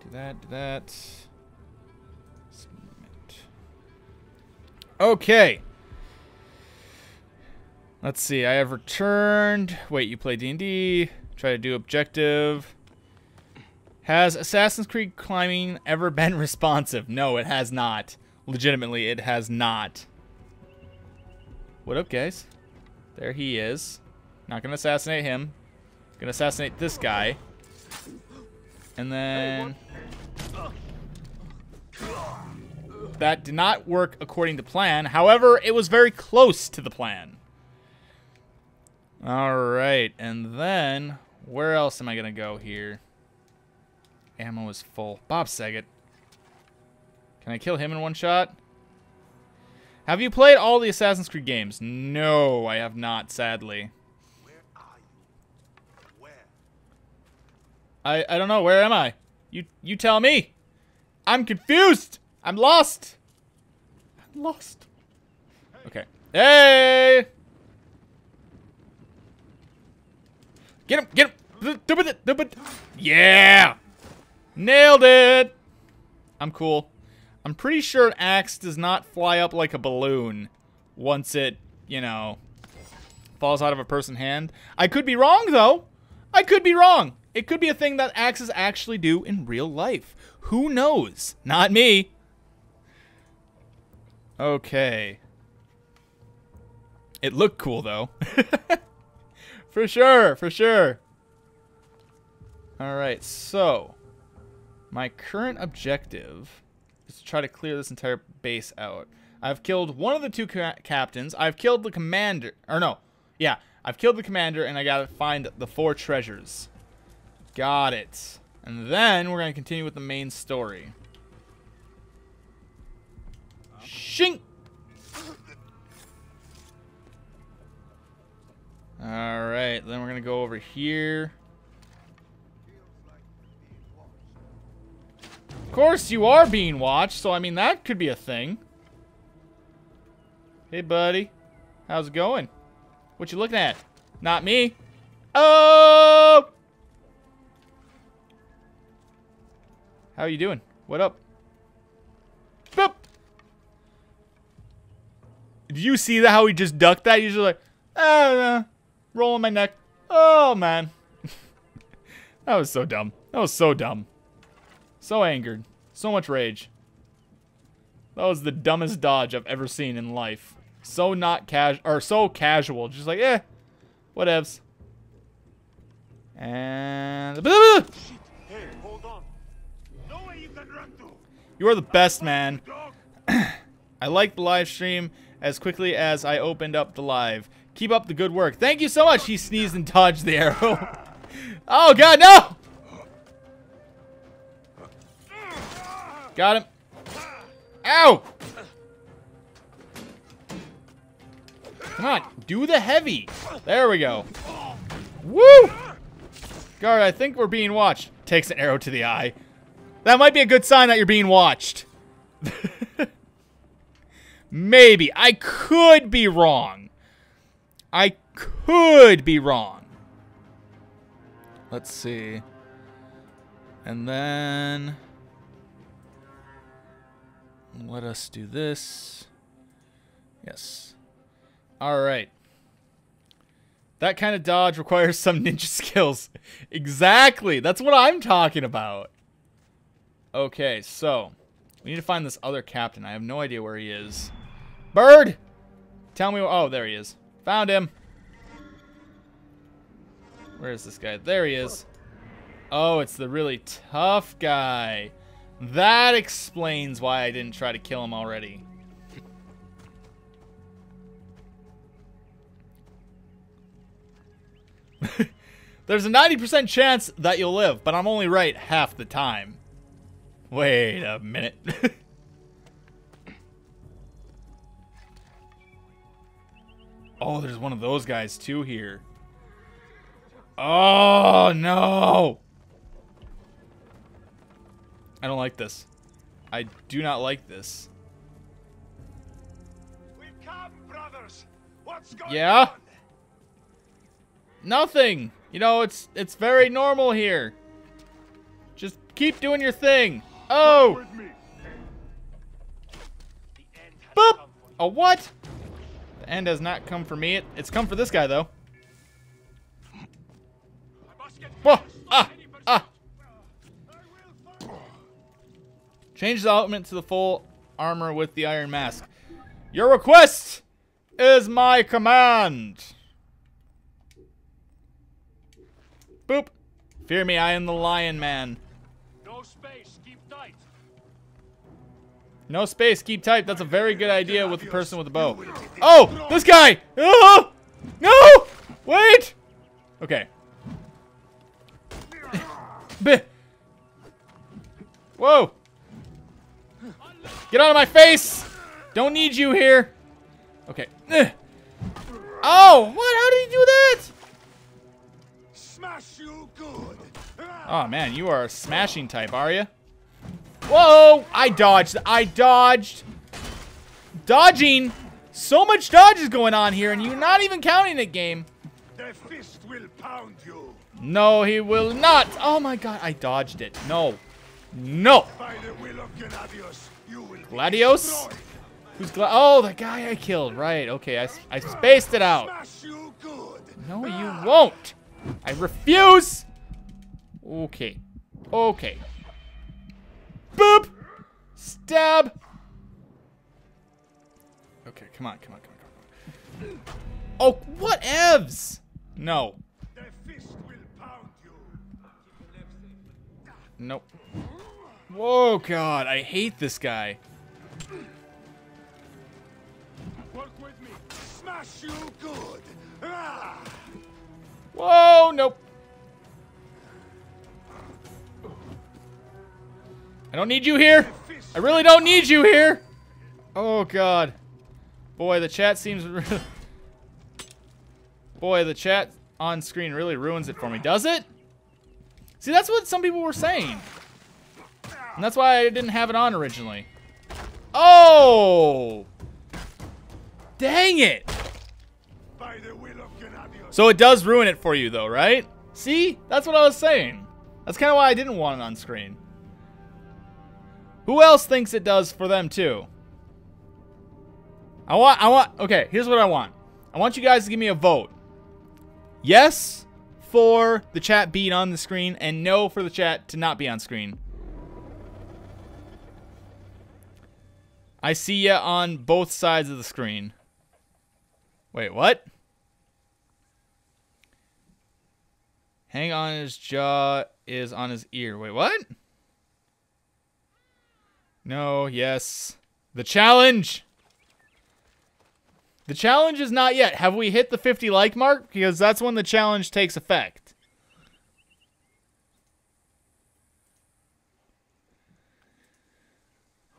Do that, do that. Okay. Let's see. I have returned. Wait, you play D&D. Try to do objective. Has Assassin's Creed climbing ever been *laughs* responsive? No, it has not. Legitimately, it has not. What up, guys? There he is. Not gonna assassinate him. Gonna assassinate this guy. And then... That did not work according to plan. However, it was very close to the plan. Alright, and then... Where else am I gonna go here? Ammo is full. Bob Saget. Can I kill him in one shot? Have you played all the Assassin's Creed games? No, I have not, sadly. Where are you? Where? I, I don't know. Where am I? You you tell me. I'm confused. I'm lost. I'm lost. Okay. Hey! Get him! Get him! Yeah! Nailed it! I'm cool. I'm pretty sure an axe does not fly up like a balloon once it, you know, falls out of a person's hand. I could be wrong, though. I could be wrong. It could be a thing that axes actually do in real life. Who knows? Not me. Okay. It looked cool though. *laughs* for sure, for sure. Alright, so my current objective is to try to clear this entire base out. I've killed one of the two ca captains. I've killed the commander. Or no. Yeah, I've killed the commander and I gotta find the four treasures. Got it. And then we're gonna continue with the main story. Shink! Alright, then we're gonna go over here. Of course you are being watched, so I mean that could be a thing. Hey buddy. How's it going? What you looking at? Not me. Oh! How are you doing? What up? Boop! Did you see that? How he just ducked that? He's just like, ah, rolling my neck. Oh man, *laughs* that was so dumb. That was so dumb. So angered. So much rage. That was the dumbest dodge I've ever seen in life. So not casual, or so casual. Just like, eh, whatevs. And Hey, hold on. No way you can run to. you are the best, man. *clears throat* I liked the live stream as quickly as I opened up the live. Keep up the good work. Thank you so much. He sneezed and dodged the arrow. *laughs* oh, God, no! Got him. Ow! Come on, do the heavy. There we go. Woo! Guard, I think we're being watched. Takes an arrow to the eye. That might be a good sign that you're being watched. *laughs* Maybe. I could be wrong. I could be wrong. Let's see. And then... Let us do this. Yes. Alright. That kind of dodge requires *laughs* some ninja skills. exactly. That's what I'm talking about. Okay, so... We need to find this other captain. I have no idea where he is. Bird! Tell me. Oh, there he is. Found him. Where is this guy? There he is. Oh, it's the really tough guy. That explains why I didn't try to kill him already. *laughs* There's a 90% chance that you'll live, but I'm only right half the time. Wait a minute. *laughs* oh, there's one of those guys too here. Oh, no. I don't like this. I do not like this. We come, brothers. What's going Yeah? on? Nothing. You know, it's it's very normal here. Just keep doing your thing. Oh, With me. The end has boop. come for you. A what? The end has not come for me. It, it's come for this guy though. Whoa. Ah. Ah. Change the element to the full armor with the iron mask. Your request is my command. Boop. Fear me, I am the Lion Man. No space, keep tight. That's a very good idea with the person with the bow. Oh, this guy! Oh! No! Wait! Okay. Whoa! Get out of my face! Don't need you here. Okay. Uh. Oh, what? How did he do that? Smash you good. Oh man, you are a smashing type, are you? Whoa! I dodged. I dodged. Dodging. So much dodge is going on here, and you're not even counting it, game. The fist will pound you. No, he will not. Oh my god, I dodged it. No. No. By the will of Gladius, you will Gladios? Who's gla- Oh, the guy I killed. Right. Okay, I, I spaced it out. You. No, you won't. I refuse. Okay. Okay. Boop. Stab. come on, come on, come on, come on. Oh, what evs? No. The fist will pound you. Nope. Whoa, God, I hate this guy. Work with me. Smash you good. Ah! Whoa, nope. I don't need you here. I really don't need you here. Oh, God. Boy, the chat seems... *laughs* Boy, the chat on screen really ruins it for me. Does it? See, that's what some people were saying. And that's why I didn't have it on originally. Oh! Dang it! So it does ruin it for you, though, right? See? That's what I was saying. That's kind of why I didn't want it on screen. Who else thinks it does for them, too? I want, I want, okay, here's what I want. I want you guys to give me a vote. Yes for the chat being on the screen, and no for the chat to not be on screen. I see ya on both sides of the screen. Wait, what? Hang on his jaw is on his ear. Wait, what? No, yes. The challenge! The challenge is not yet. Have we hit the 50 like mark? Because that's when the challenge takes effect.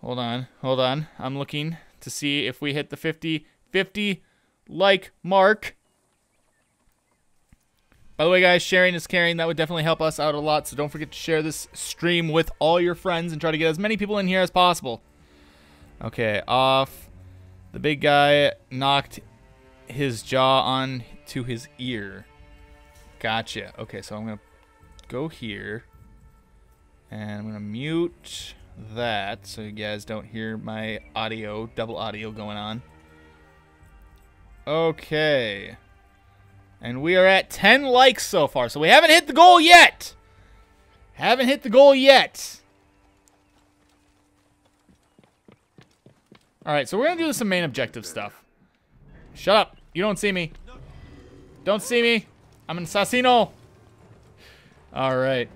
Hold on, hold on. I'm looking to see if we hit the 50 50 like mark. By the way, guys, sharing is caring. That would definitely help us out a lot. So don't forget to share this stream with all your friends and try to get as many people in here as possible. Okay, off. The big guy knocked his jaw on to his ear. Gotcha. Okay, so I'm going to go here. And I'm going to mute that so you guys don't hear my audio, double audio going on. Okay. And we are at 10 likes so far. So we haven't hit the goal yet. Haven't hit the goal yet. All right, so we're going to do some main objective stuff. Shut up. You don't see me. Don't see me. I'm an assassino. All right.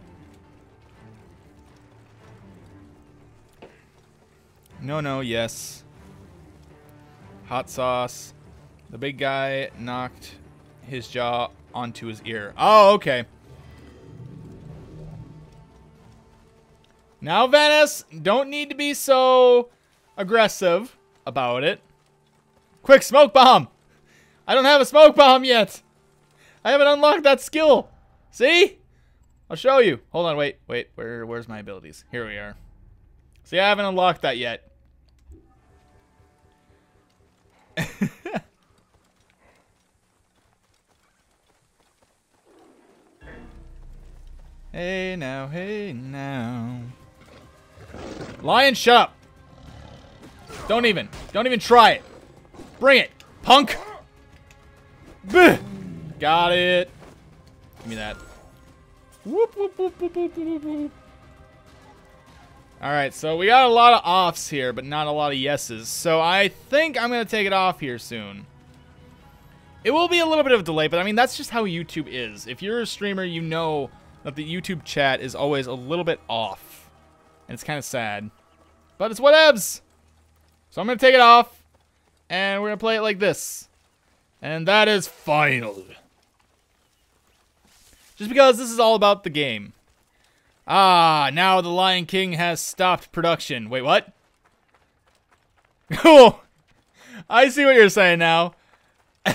No, no, yes. Hot sauce. The big guy knocked his jaw onto his ear. Oh, okay. Now, Venice, don't need to be so aggressive about it. Quick, smoke bomb! I don't have a smoke bomb yet. I haven't unlocked that skill. See? I'll show you. Hold on, wait, wait. Where, where's my abilities? Here we are. See, I haven't unlocked that yet. Hey now, hey now. Lion, shut up. Don't even. Don't even try it. Bring it, punk. Bleh. Got it. Give me that. Whoop, whoop, whoop. All right, so we got a lot of offs here, but not a lot of yeses. So I think I'm going to take it off here soon. It will be a little bit of delay, but I mean, that's just how YouTube is. If you're a streamer, you know that the YouTube chat is always a little bit off. And it's kind of sad. But it's whatevs. So I'm going to take it off, and we're going to play it like this. And that is final. Just because this is all about the game. Ah, now the Lion King has stopped production. Wait, what? Cool. *laughs* I see what you're saying now. *laughs*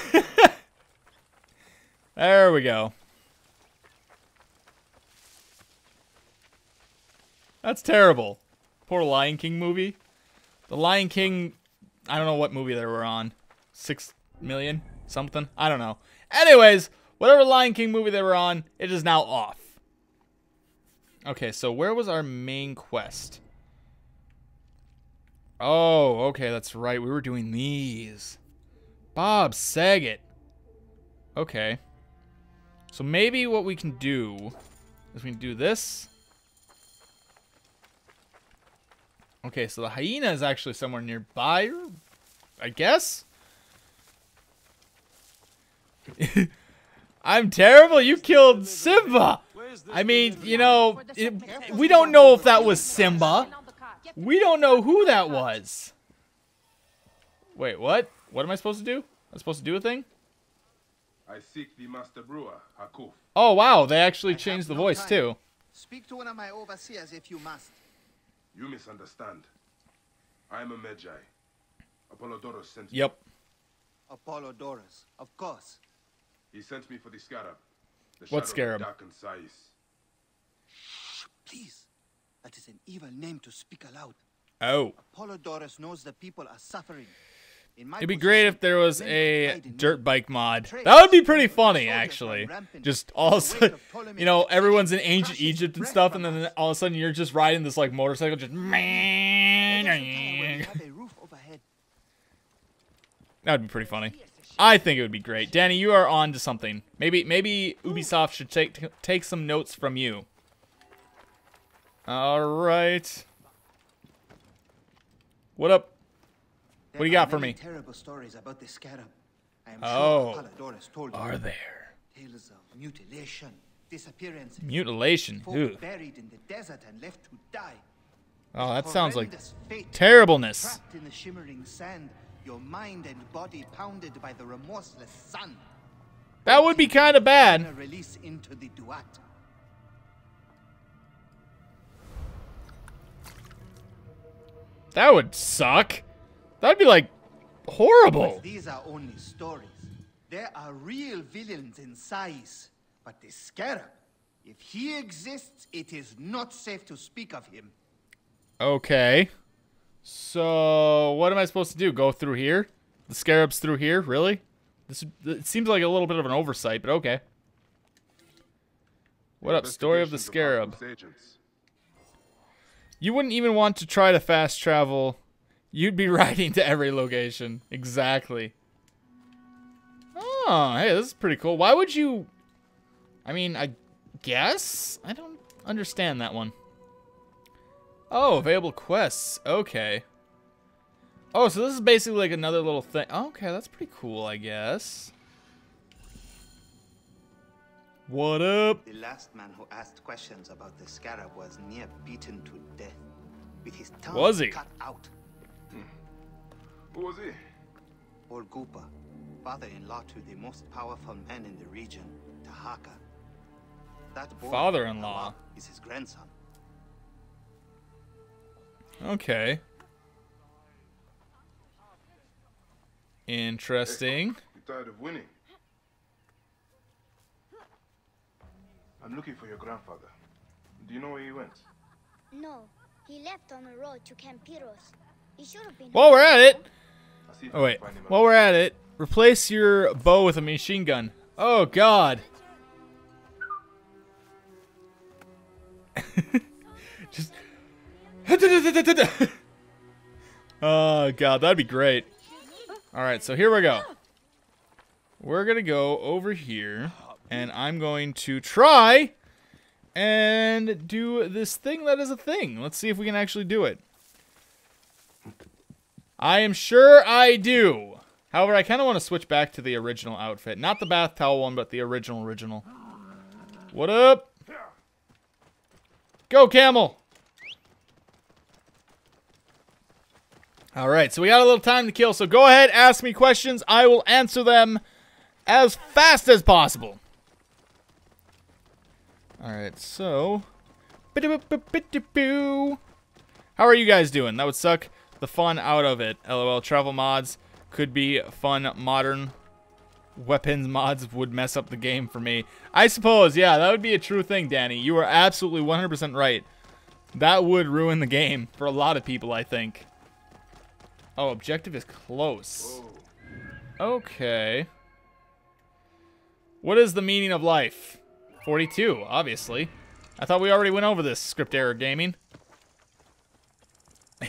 there we go. That's terrible. Poor Lion King movie. The Lion King, I don't know what movie they were on. Six million? Something? I don't know. Anyways, whatever Lion King movie they were on, it is now off. Okay, so where was our main quest? Oh, okay, that's right. We were doing these. Bob Saget. Okay. So maybe what we can do is we can do this. Okay, so the hyena is actually somewhere nearby, I guess. *laughs* I'm terrible. You killed Simba. I mean, you know, it, we don't know if that was Simba. We don't know who that was. Wait, what? What am I supposed to do? I'm supposed to do a thing? I seek the master brewer, Hakuf. Oh, wow. They actually changed the voice, too. Speak to one of my overseers if you must. You misunderstand. I am a Medjay. Apollodorus sent me. Yep. Apollodorus, of course. He sent me for the scarab. The What shadow of scarab? Darkened Sais. Please. That is an evil name to speak aloud. Oh. Apollodorus knows the people are suffering. It'd be great if there was a dirt bike mod. That would be pretty funny, actually. Just all of a sudden, weight of Ptolemy's you know, everyone's in ancient Egypt and stuff, and then all of a sudden you're just riding this like motorcycle, just Let us retire where we have a roof overhead. that would be pretty funny. I think it would be great. Danny, you are on to something. Maybe maybe Ubisoft should take take some notes from you. All right. What up? What do you got for me? Terrible stories about the scarab. I am Oh. sure Apollodorus told you. Are there Tales of mutilation, disappearances, mutilation? folk buried in the desert and left to die. Oh, that sounds like fate. terribleness. Trapped in the shimmering sand, your mind and body pounded by the remorseless sun. That would be kind of bad. release into the Duat. That would suck. That'd be like horrible. But these are only stories. There are real villains in Sais. But the Scarab, if he exists, it is not safe to speak of him. Okay. So, what am I supposed to do? Go through here? The scarab's through here? Really? This it seems like a little bit of an oversight, but okay. What up? Story of the scarab. Hakuf's agents. You wouldn't even want to try to fast travel. You'd be *laughs* riding to every location. Exactly. Oh, hey, this is pretty cool. Why would you... I mean, I guess? I don't understand that one. Oh, available quests. Okay. Oh, so this is basically like another little thing. Okay, that's pretty cool, I guess. What up? The last man who asked questions about the Scarab was near beaten to death. With his tongue Was he? cut out. Who was he? Orgupa, father-in-law to the most powerful man in the region, Tahaka. That boy, Father-in-law. Nawab, is his grandson. Okay. Interesting. You tired of winning? I'm looking for your grandfather. Do you know where he went? No, he left on the road to Campiros. He should have been. While we're at it, I'll see if oh wait, can find him while we're at it, replace your bow with a machine gun. Oh God. *laughs* Just. *laughs* oh God, that'd be great. All right, so here we go. We're gonna go over here, and I'm going to try and do this thing that is a thing. Let's see if we can actually do it. I am sure I do. However, I kind of want to switch back to the original outfit. Not the bath towel one, but the original original. What up? Go, camel! Alright, so we got a little time to kill, so go ahead, ask me questions. I will answer them as fast as possible. Alright, so... How are you guys doing? That would suck the fun out of it. LOL. Travel mods could be fun. Modern weapons *laughs* mods would mess up the game for me. I suppose, yeah, that would be a true thing, Danny. You are absolutely 100% right. That would ruin the game for a lot of people, I think. Oh, objective is close. Okay. What is the meaning of life? 42, obviously. I thought we already went over this, script error gaming. *laughs*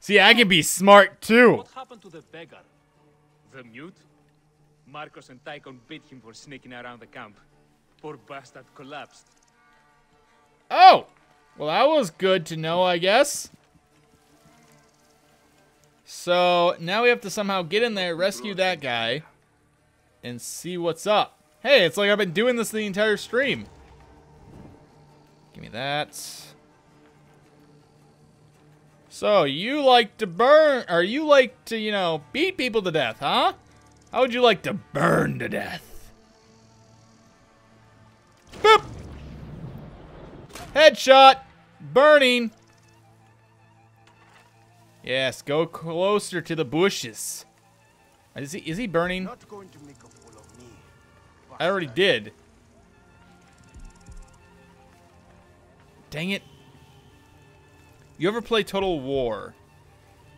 See, I can be smart too. What happened to the beggar? The mute? Marcos and Tychon beat him for sneaking around the camp. Poor bastard collapsed. Oh! Well, that was good to know, I guess. So, now we have to somehow get in there, rescue that guy. and see what's up. Hey, it's like I've been doing this the entire stream. Give me that. So, you like to burn, or you like to, you know, beat people to death, huh? How would you like to burn to death? Boop! Headshot! Burning! Yes, go closer to the bushes. Is he, is he burning? Not going to make a fool of me. I already did. Dang it. You ever play Total War?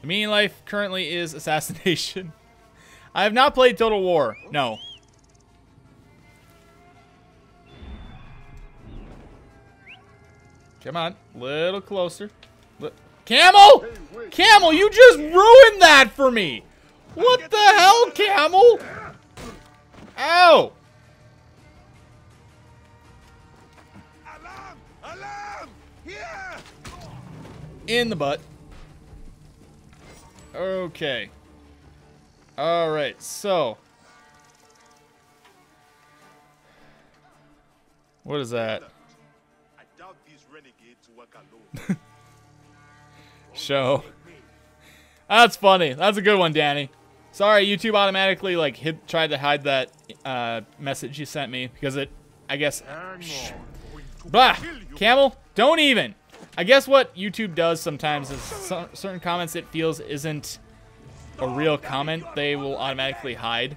The meaning of life currently is *laughs* assassination. I have not played Total War. No. Come on. Little closer. Li- Camel! Camel, you just ruined that for me! What the hell, Camel? Ow! Alarm! Alarm! Here! In the butt. Okay. Alright, so. What is that? I doubt these renegades *laughs* work alone. Show. That's funny. That's a good one, Danny. Sorry, YouTube automatically like hid, tried to hide that uh, message you sent me because it, I guess. Blah! Camel, don't even. I guess what YouTube does sometimes is so, certain comments it feels isn't a real comment, they will automatically hide.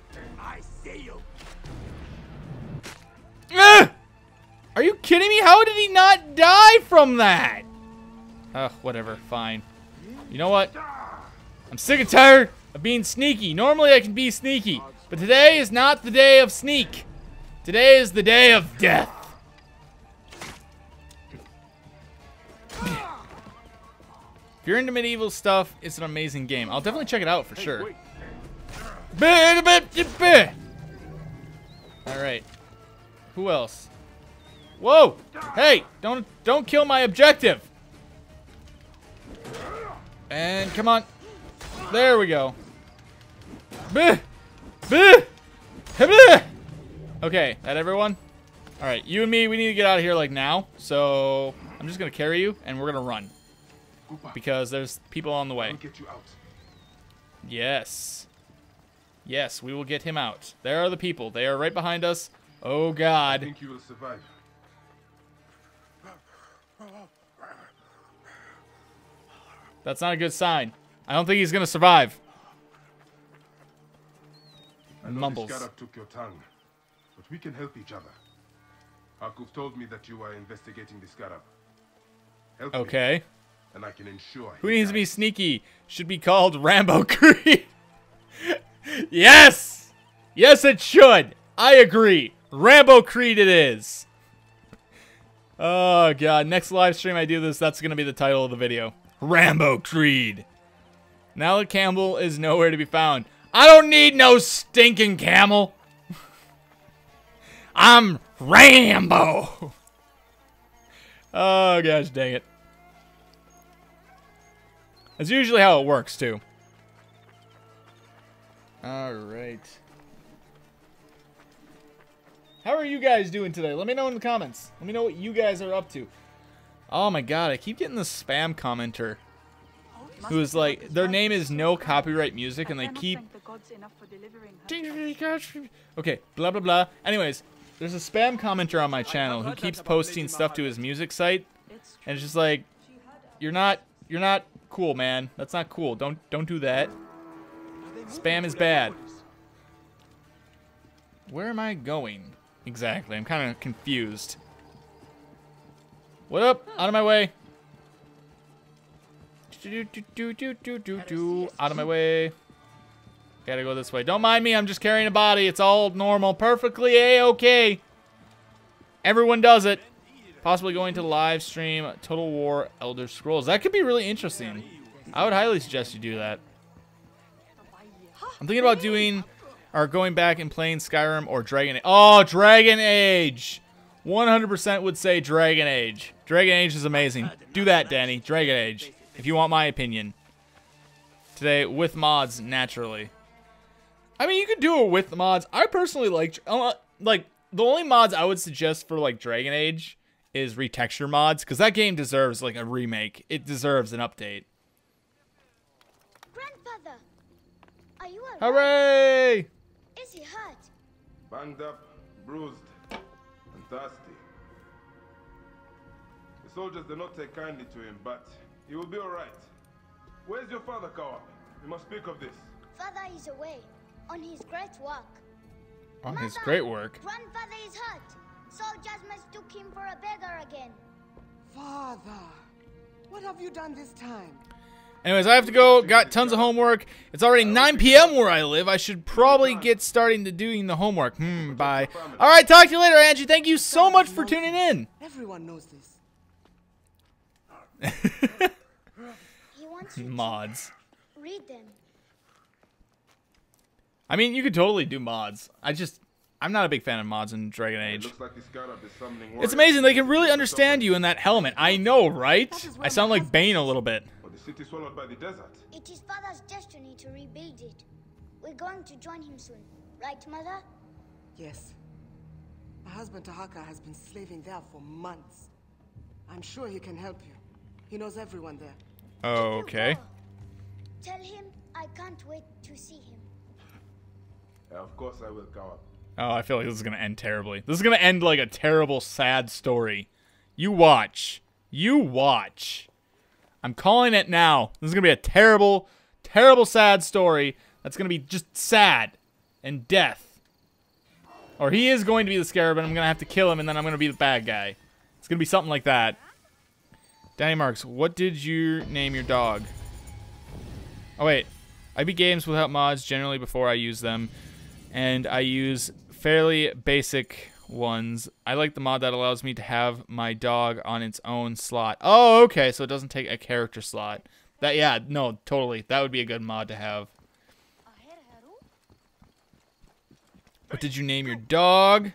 Are you kidding me? How did he not die from that? Ugh, whatever, fine. You know what? I'm sick and tired of being sneaky. Normally I can be sneaky, but today is not the day of sneak. Today is the day of death. If you're into medieval stuff, it's an amazing game. I'll definitely check it out for sure. All right. Who else? Whoa! Hey, don't don't kill my objective. And come on. There we go. Okay, that everyone? All right, you and me, we need to get out of here like now. So I'm just gonna carry you, and we're gonna run because there's people on the way. I'll get you out. Yes. Yes, we will get him out. There are the people. They are right behind us. Oh I God. think you will survive. That's not a good sign. I don't think he's gonna survive. I Mumbles. Scarab took your tongue, but we can help each other. Akuf told me that you are investigating the Scarab. Help me, Okay. And I can ensure. Who needs to be sneaky? Should be called Rambo *laughs* Creed. yes! Yes, it should. I agree. Rambo Creed it is. Oh, God. Next live stream I do this, that's going to be the title of the video. Rambo Creed. Now that Campbell is nowhere to be found. I don't need no stinking camel. *laughs* I'm Rambo. *laughs* Oh, gosh dang it. That's usually how it works, too. Alright. How are you guys doing today? Let me know in the comments. Let me know what you guys are up to. Oh my god, I keep getting the spam commenter who is like, their name is no copyright music, and they keep Okay, blah blah blah. Anyways, there's a spam commenter on my channel who keeps posting stuff to his music site, and it's just like, you're not, you're not cool, man. That's not cool. Don't, don't do that. Spam is bad. Where am I going exactly? I'm kind of confused. What up? Out of my way. Out of my way. Gotta go this way. Don't mind me, I'm just carrying a body. It's all normal. Perfectly A-okay. Everyone does it. Possibly going to live stream Total War Elder Scrolls. That could be really interesting. I would highly suggest you do that. I'm thinking about doing or going back and playing Skyrim or Dragon Age. Oh, Dragon Age. 100% would say Dragon Age. Dragon Age is amazing. Do that, Danny. Dragon Age. If you want my opinion. Today with mods, naturally. I mean, you could do it with mods. I personally like uh, like the only mods I would suggest for like Dragon Age is retexture mods because that game deserves like a remake. It deserves an update. Grandfather, are you alright? Hooray! Is he hurt? Banged up, bruised, and thirsty. The soldiers do not take kindly to him, but he will be alright. Where's your father, Kawa? We must speak of this. Father is away on his great work. On his great work. Grandfather is hurt. Soldiers mistook him for a beggar again. Father, what have you done this time? Anyways, I have to go. Got tons of homework. It's already 9 p.m. where I live. I should probably get starting to doing the homework. Hmm, bye. All right, talk to you later, Angie. Thank you so much for tuning in. Everyone knows this. *laughs* He wants *laughs* Mods. read them. I mean, you could totally do mods. I just, I'm not a big fan of mods in Dragon It Age. looks like this Scarab is summoning It's amazing. They can really understand you in that helmet. I know, right? I sound like Bane a little bit. For the city swallowed by the desert. It is Father's destiny to rebuild it. We're going to join him soon. Right, Mother? Yes. My husband Tahaka has been slaving there for months. I'm sure he can help you. He knows everyone there. Oh, okay. Tell him I can't wait to see him. Yeah, of course I will, Kawa. Oh, I feel like this is gonna end terribly. This is gonna end like a terrible, sad story. You watch. You watch. I'm calling it now. This is gonna be a terrible, terrible, sad story. That's gonna be just sad and death. Or he is going to be the scarab, and I'm gonna have to kill him, and then I'm gonna be the bad guy. It's gonna be something like that. Danny Marks, what did you name your dog? Oh wait, I beat games without mods generally before I use them and I use fairly basic ones. I like the mod that allows me to have my dog on its own slot. Oh, okay, so it doesn't take a character slot. That yeah, no, totally. That would be a good mod to have. What did you name your dog?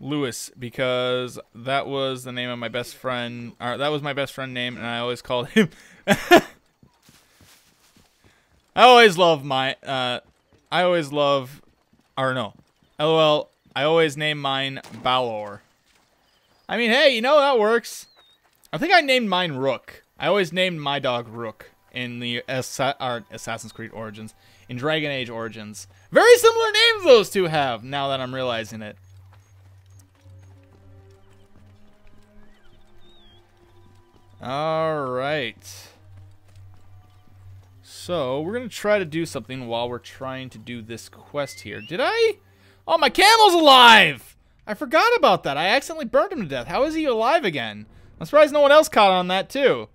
Lewis, because that was the name of my best friend. Or that was my best friend name, and I always called him. *laughs* I always love my. Uh, I always love, or no, lol. I always name mine Balor. I mean, hey, you know that works. I think I named mine Rook. I always named my dog Rook in the Assa- Assassin's Creed Origins, in Dragon Age Origins. Very similar names those two have. Now that I'm realizing it. All right. So, we're going to try to do something while we're trying to do this quest here. Did I? Oh, my camel's alive! I forgot about that. I accidentally burned him to death. How is he alive again? I'm surprised no one else caught on that, too.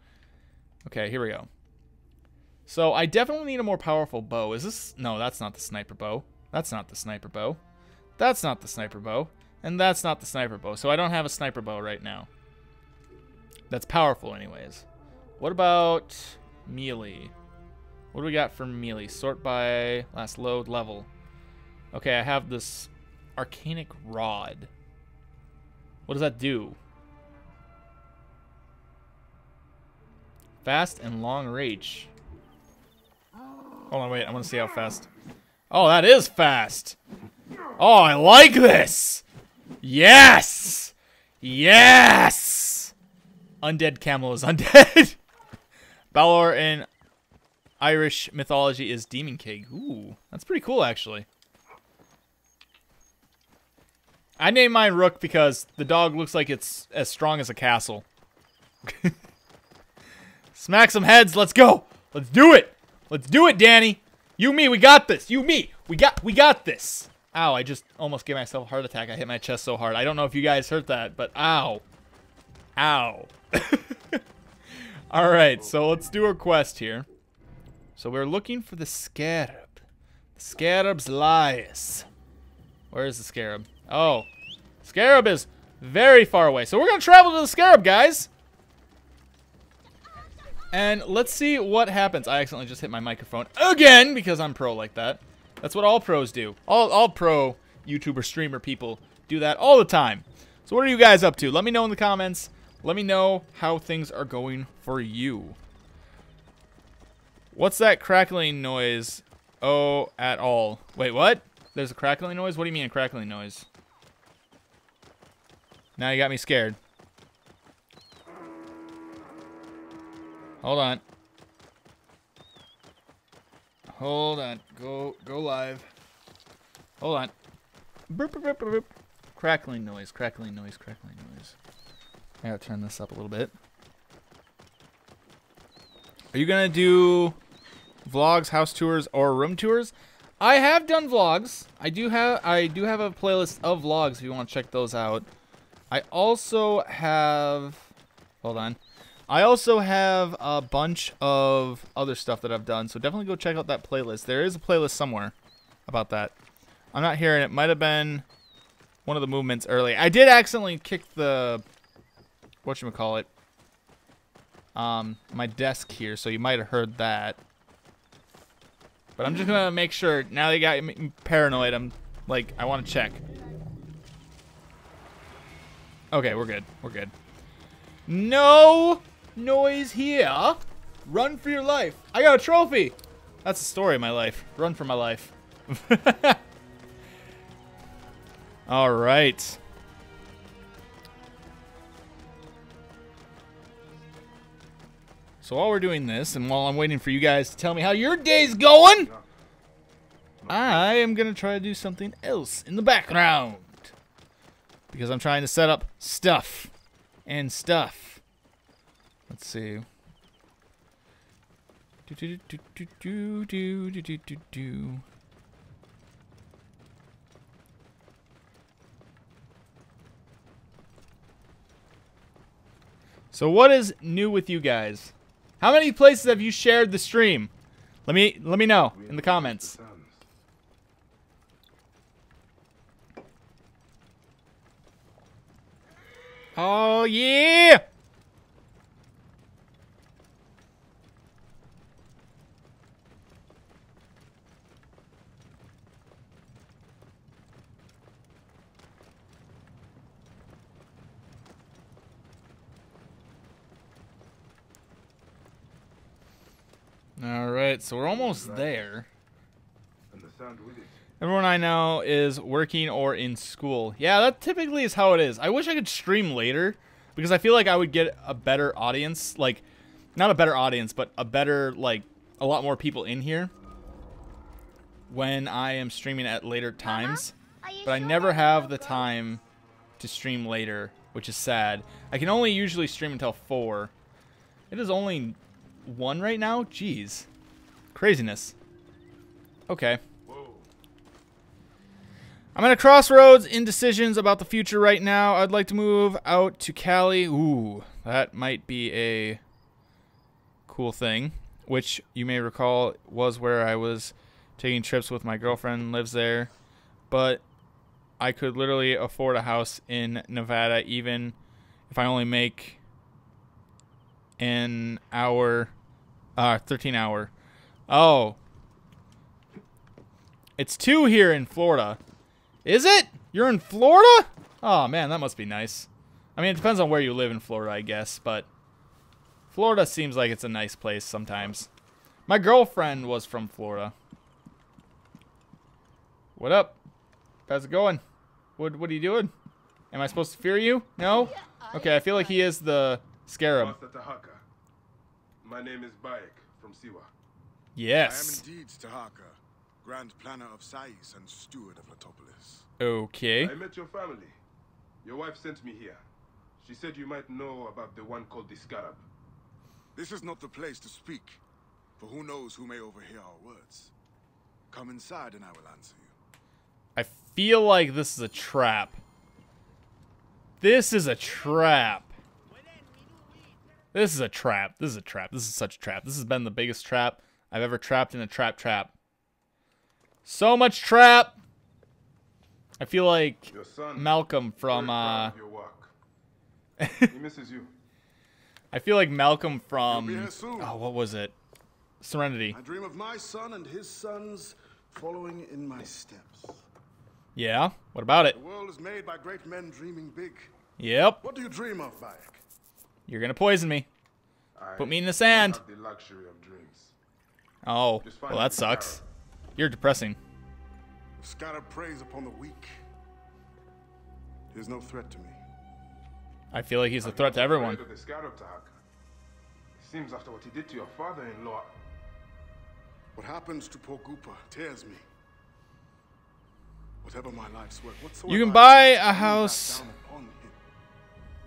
Okay, here we go. So, I definitely need a more powerful bow. Is this... No, that's not the sniper bow. That's not the sniper bow. That's not the sniper bow. And that's not the sniper bow. So, I don't have a sniper bow right now. That's powerful, anyways. What about melee? What do we got for melee? Sort by last load level. Okay, I have this arcanic rod. What does that do? Fast and long reach. Hold on, wait. I want to see how fast. Oh, that is fast. Oh, I like this. Yes. Yes. Undead camel is undead. *laughs* Balor in Irish mythology is Demon King. Ooh, that's pretty cool, actually. I named mine Rook because the dog looks like it's as strong as a castle. *laughs* Smack some heads. Let's go. Let's do it. Let's do it, Danny. You, me, we got this. You, me, we got, we got this. Ow! I just almost gave myself a heart attack. I hit my chest so hard. I don't know if you guys heard that, but ow, ow. *laughs* All right, so let's do a quest here. So we're looking for the scarab. The scarab's lies. Where is the scarab? Oh, scarab is very far away. So we're gonna travel to the scarab, guys. And let's see what happens. I accidentally just hit my microphone again because I'm pro like that. That's what all pros do. All, all pro YouTuber, streamer people do that all the time. So what are you guys up to? Let me know in the comments. Let me know how things are going for you. What's that crackling noise oh at all. Wait, what? There's a crackling noise? What do you mean a crackling noise? Now you got me scared. Hold on. Hold on. Go go live. Hold on. Burp, burp, burp. Crackling noise, crackling noise, crackling noise. I gotta turn this up a little bit. Are you gonna do vlogs, house tours, or room tours? I have done vlogs. I do have I do have a playlist of vlogs if you want to check those out. I also have hold on. I also have a bunch of other stuff that I've done, so definitely go check out that playlist. There is a playlist somewhere about that. I'm not hearing it. Might have been one of the movements early. I did accidentally kick the what you call it um my desk here, so you might have heard that. But I'm just gonna make sure. Now they got paranoid. I'm like, I want to check. Okay, we're good. We're good. No noise here. Run for your life. I got a trophy. That's the story of my life. Run for my life. *laughs* All right. So while we're doing this, and while I'm waiting for you guys to tell me how your day's going, I am going to try to do something else in the background. Because I'm trying to set up stuff. And stuff. Let's see. Do, do, do, so what is new with you guys? How many places have you shared the stream? Let me let me know in the comments. Oh yeah! All right, so we're almost there. And the sound with it. Everyone I know is working or in school. Yeah, that typically is how it is. I wish I could stream later because I feel like I would get a better audience. Like, not a better audience, but a better, like, a lot more people in here when I am streaming at later uh-huh. times. Are you But I sure never have the good? time to stream later, which is sad. I can only usually stream until 4. It is only 1 right now? Jeez. Craziness. Okay. I'm at a crossroads, indecisions about the future right now. I'd like to move out to Cali. Ooh, that might be a cool thing, which you may recall was where I was taking trips with my girlfriend, lives there. But I could literally afford a house in Nevada, even if I only make an hour, uh, 13 hour. Oh. It's two here in Florida. Is it? You're in Florida? Oh man, that must be nice. I mean, it depends on where you live in Florida, I guess, but Florida seems like it's a nice place sometimes. My girlfriend was from Florida. What up? How's it going? What What are you doing? Am I supposed to fear you? No. Okay, I feel like he is the scarab. Master Tahaka. My name is Bayek from Siwa. Yes. I am indeed Tahaka, Grand Planner of Sais and Steward of Letopolis. Okay. I met your family. Your wife sent me here. She said you might know about the one called the Scarab. This is not the place to speak, for who knows who may overhear our words. Come inside and I will answer you. I feel like this is a trap. This is a trap. This is a trap. This is a trap. This is such a trap. This has been the biggest trap I've ever trapped in a trap trap. So much trap. I feel like. Malcolm from uh *laughs* he misses you. I feel like Malcolm from He'll be here soon. Oh, what was it? Serenity. I dream of my son and his sons following in my steps. Yeah. What about it? The world is made by great men dreaming big. Yep. What do you dream of, Bayek? You're going to poison me. I Put me in the sand. have the luxury of dreams. Oh, well that the sucks. You're depressing. The scarab preys upon the weak. There's no threat to me. I feel like he's a threat to everyone. Afraid of the Scarab, Tahaka. It seems after what he did to your father-in-law. What happens to poor Goopa tears me. Whatever my life's work, whatsoever You can buy a house down upon him.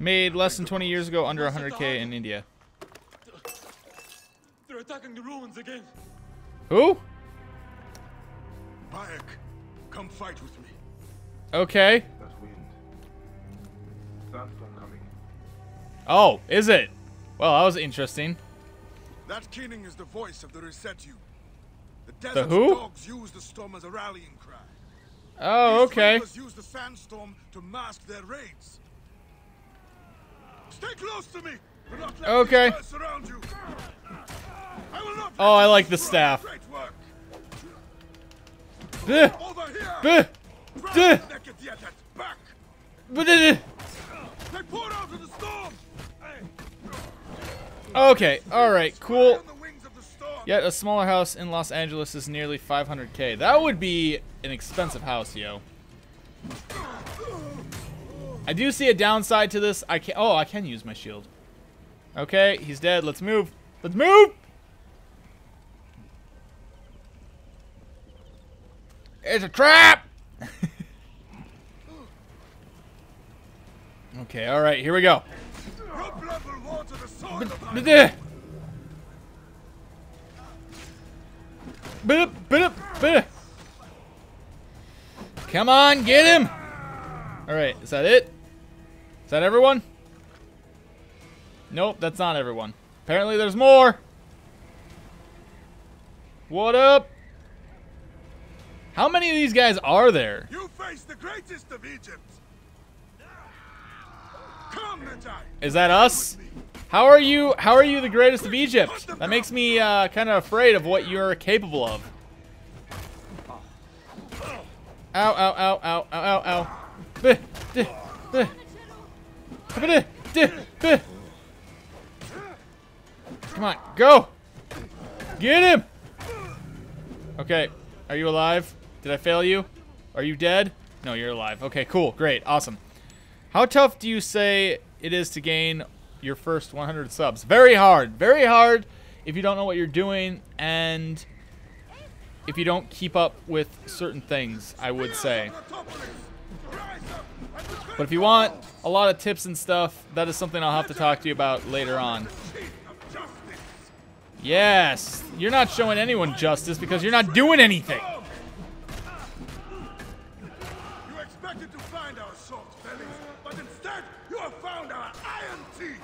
Made less than 20 years ago under 100k in India. They're attacking the ruins again. Who? Bayek, come fight with me. Okay. That wind. Sandstorm coming. Oh, is it? Well, that was interesting. That Keening is the voice of the Resetu. The desert's who? dogs use the storm as a rallying cry. Oh, These okay. use the sandstorm to mask their raids. Stay close to me. Do not let Okay. these guys surround you. I Oh, I like the staff. Great work. Bleh, Over here. bleh, Duh. the naked yet at back. bleh. They poured out in the storm. Okay, alright, cool. On the wings of the storm. Yet a smaller house in Los Angeles is nearly 500k. That would be an expensive house, yo. I do see a downside to this. I can Oh, I can use my shield. Okay, he's dead. Let's move. Let's move. It's a trap. *laughs* okay, all right, here we go. Come on, get him! Alright, is that it? Is that everyone? Nope, that's not everyone. Apparently there's more! What up? How many of these guys are there? You face the greatest of Egypt. Come, Is that us? How are you? How are you the greatest of Egypt? That makes me uh, kind of afraid of what you're capable of. Ow! Ow! Ow! Ow! Ow! Ow! Ow! Bleh. Come on, go! Get him! Okay, are you alive? Did I fail you? Are you dead? No, you're alive. Okay, cool, great, awesome. How tough do you say it is to gain your first 100 subs? Very hard. Very hard if you don't know what you're doing and if you don't keep up with certain things, I would say. But if you want a lot of tips and stuff, that is something I'll have to talk to you about later on. Yes, you're not showing anyone justice because you're not doing anything. You expected to find our soft bellies, but instead you have found our iron teeth.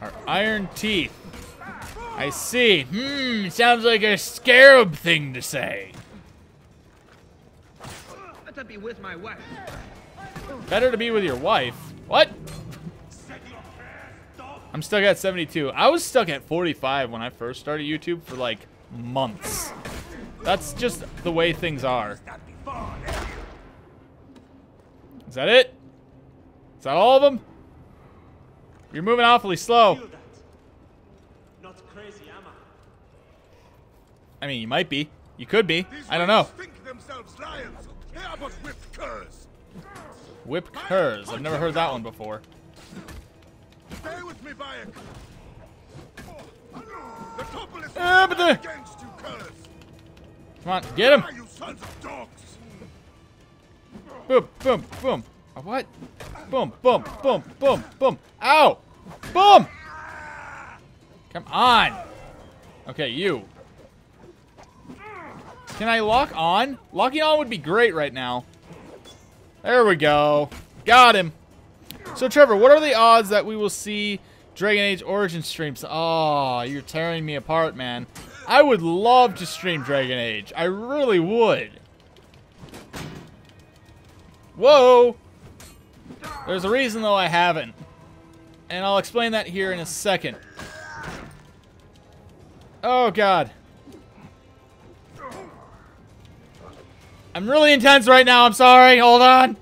Our iron teeth. I see. Hmm, sounds like a scarab thing to say. Better be with my wife. Better to be with your wife. What? I'm stuck at 72. I was stuck at 45 when I first started YouTube for like months. That's just the way things are. Is that it? Is that all of them? You're moving awfully slow. Not crazy, am I? I mean, you might be. You could be. I don't know. Raiders think themselves lions. They are but whipped curs. I've never heard that one before. Stay with me, Bayek. The topple is against you, curs. Come on, get him. You sons of dogs. Boom, boom, boom. A what? Boom, boom, boom, boom, boom. Ow! Boom! Come on. Okay, you. Can I lock on? Locking on would be great right now. There we go. Got him. So, Trevor, what are the odds that we will see Dragon Age Origin streams? Oh, you're tearing me apart, man. I would love to stream Dragon Age. I really would. Whoa! There's a reason, though, I haven't. And I'll explain that here in a second. Oh, God. I'm really intense right now. I'm sorry. Hold on.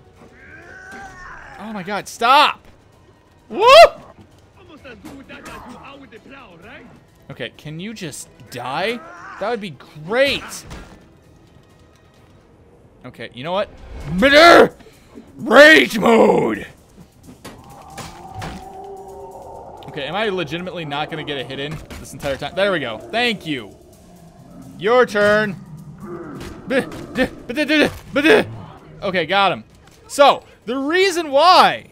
Oh, my God. Stop. Okay, can you just die? That would be great. Okay, you know what? Bitter! Rage mode! Okay, am I legitimately not gonna get a hit in this entire time? There we go. Thank you. Your turn. Okay, got him. So, the reason why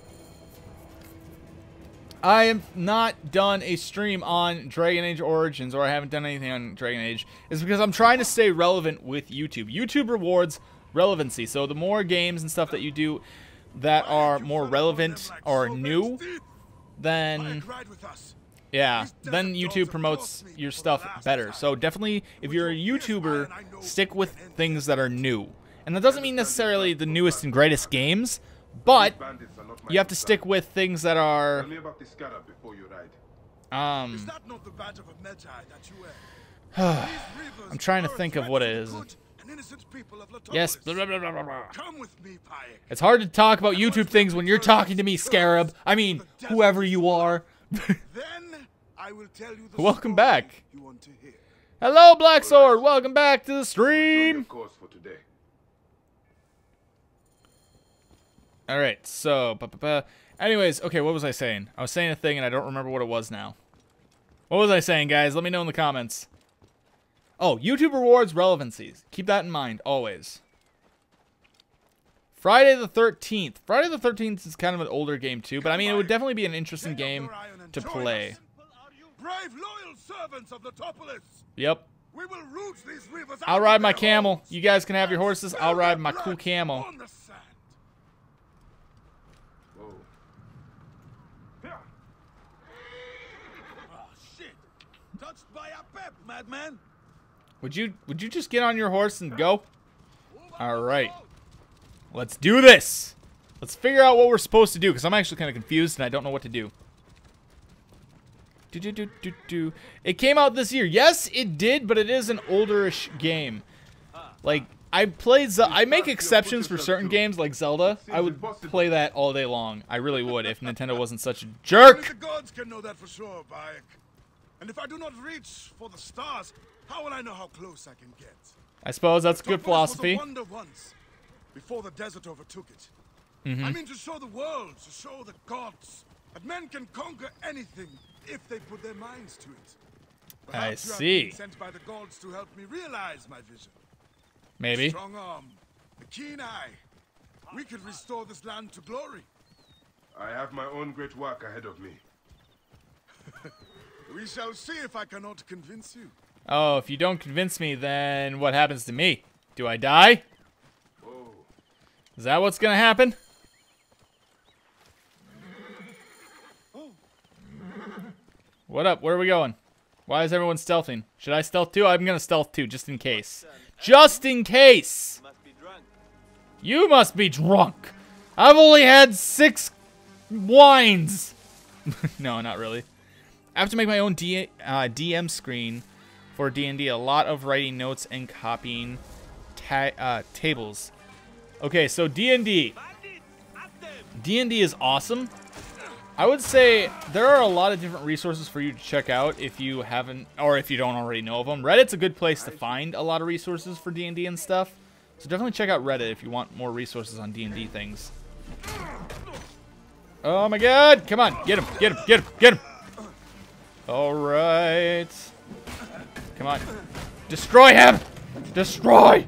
I am not done a stream on Dragon Age Origins, or I haven't done anything on Dragon Age, is because I'm trying to stay relevant with YouTube. YouTube rewards relevancy, so the more games and stuff that you do that are more relevant or new, then yeah, then YouTube promotes your stuff better. So definitely, if you're a YouTuber, stick with things that are new. And that doesn't mean necessarily the newest and greatest games, but Bandits are not my you have to stick with things that are Tell me about the scarab before you ride. um Is that not the badge of a Medjay that you wear? *sighs* I'm trying to think of what it is. Yes. blah, blah, blah. It's hard to talk about YouTube things when you're talking to me, Scarab. I mean, whoever you are. *laughs* Welcome back. You want to hear. Hello, Black Sword. Welcome back to the stream. your course for today. All right. So, ba, ba, ba. anyways, okay. What was I saying? I was saying a thing and I don't remember what it was now. What was I saying, guys? Let me know in the comments. Oh, YouTube rewards relevancies. Keep that in mind always. Friday the 13th. Friday the 13th is kind of an older game too, but I mean, it would definitely be an interesting game your iron and to join play. Us. Brave, loyal servants of Letopolis. Yep. We will root these rivers I'll out ride my camel. holes You guys can have your horses. I'll ride my cool camel. on the sand. Whoa. Oh, shit. Touched by a pep, madman. Would you would you just get on your horse and go? All right. Let's do this. Let's figure out what we're supposed to do because I'm actually kind of confused and I don't know what to do. Do, do, do, do, do. It came out this year. Yes, it did, but it is an olderish game. Like I played Ze- I make exceptions for certain games like Zelda. I would play that all day long. I really would if Nintendo wasn't such a jerk. the gods can know that for sure, Bayek. And if I do not reach for the stars, how will I know how close I can get? I suppose that's good philosophy. Once, before the desert overtook it. Mm-hmm. I mean to show the world, to show the gods, that men can conquer anything if they put their minds to it. I Perhaps you have see. been sent by the gods to help me realize my vision. Maybe. Strong arm, a keen eye. We could restore this land to glory. I have my own great work ahead of me. *laughs* We shall see if I cannot convince you. Oh, if you don't convince me, then what happens to me? Do I die? Whoa. Is that what's gonna happen? What up? Where are we going? Why is everyone stealthing? Should I stealth too? I'm gonna stealth too, just in case. Just in case! You must be drunk! I've only had six wines! *laughs* no, not really. I have to make my own D uh, DM screen for D&D. A lot of writing notes and copying ta uh, tables. Okay, so D&D. D&D is awesome. I would say there are a lot of different resources for you to check out if you haven't, or if you don't already know of them. Reddit's a good place to find a lot of resources for D&D and stuff. So definitely check out Reddit if you want more resources on D&D things. Oh my god! Come on, get him, get him, get him, get him! Alright. Come on. Destroy him! Destroy!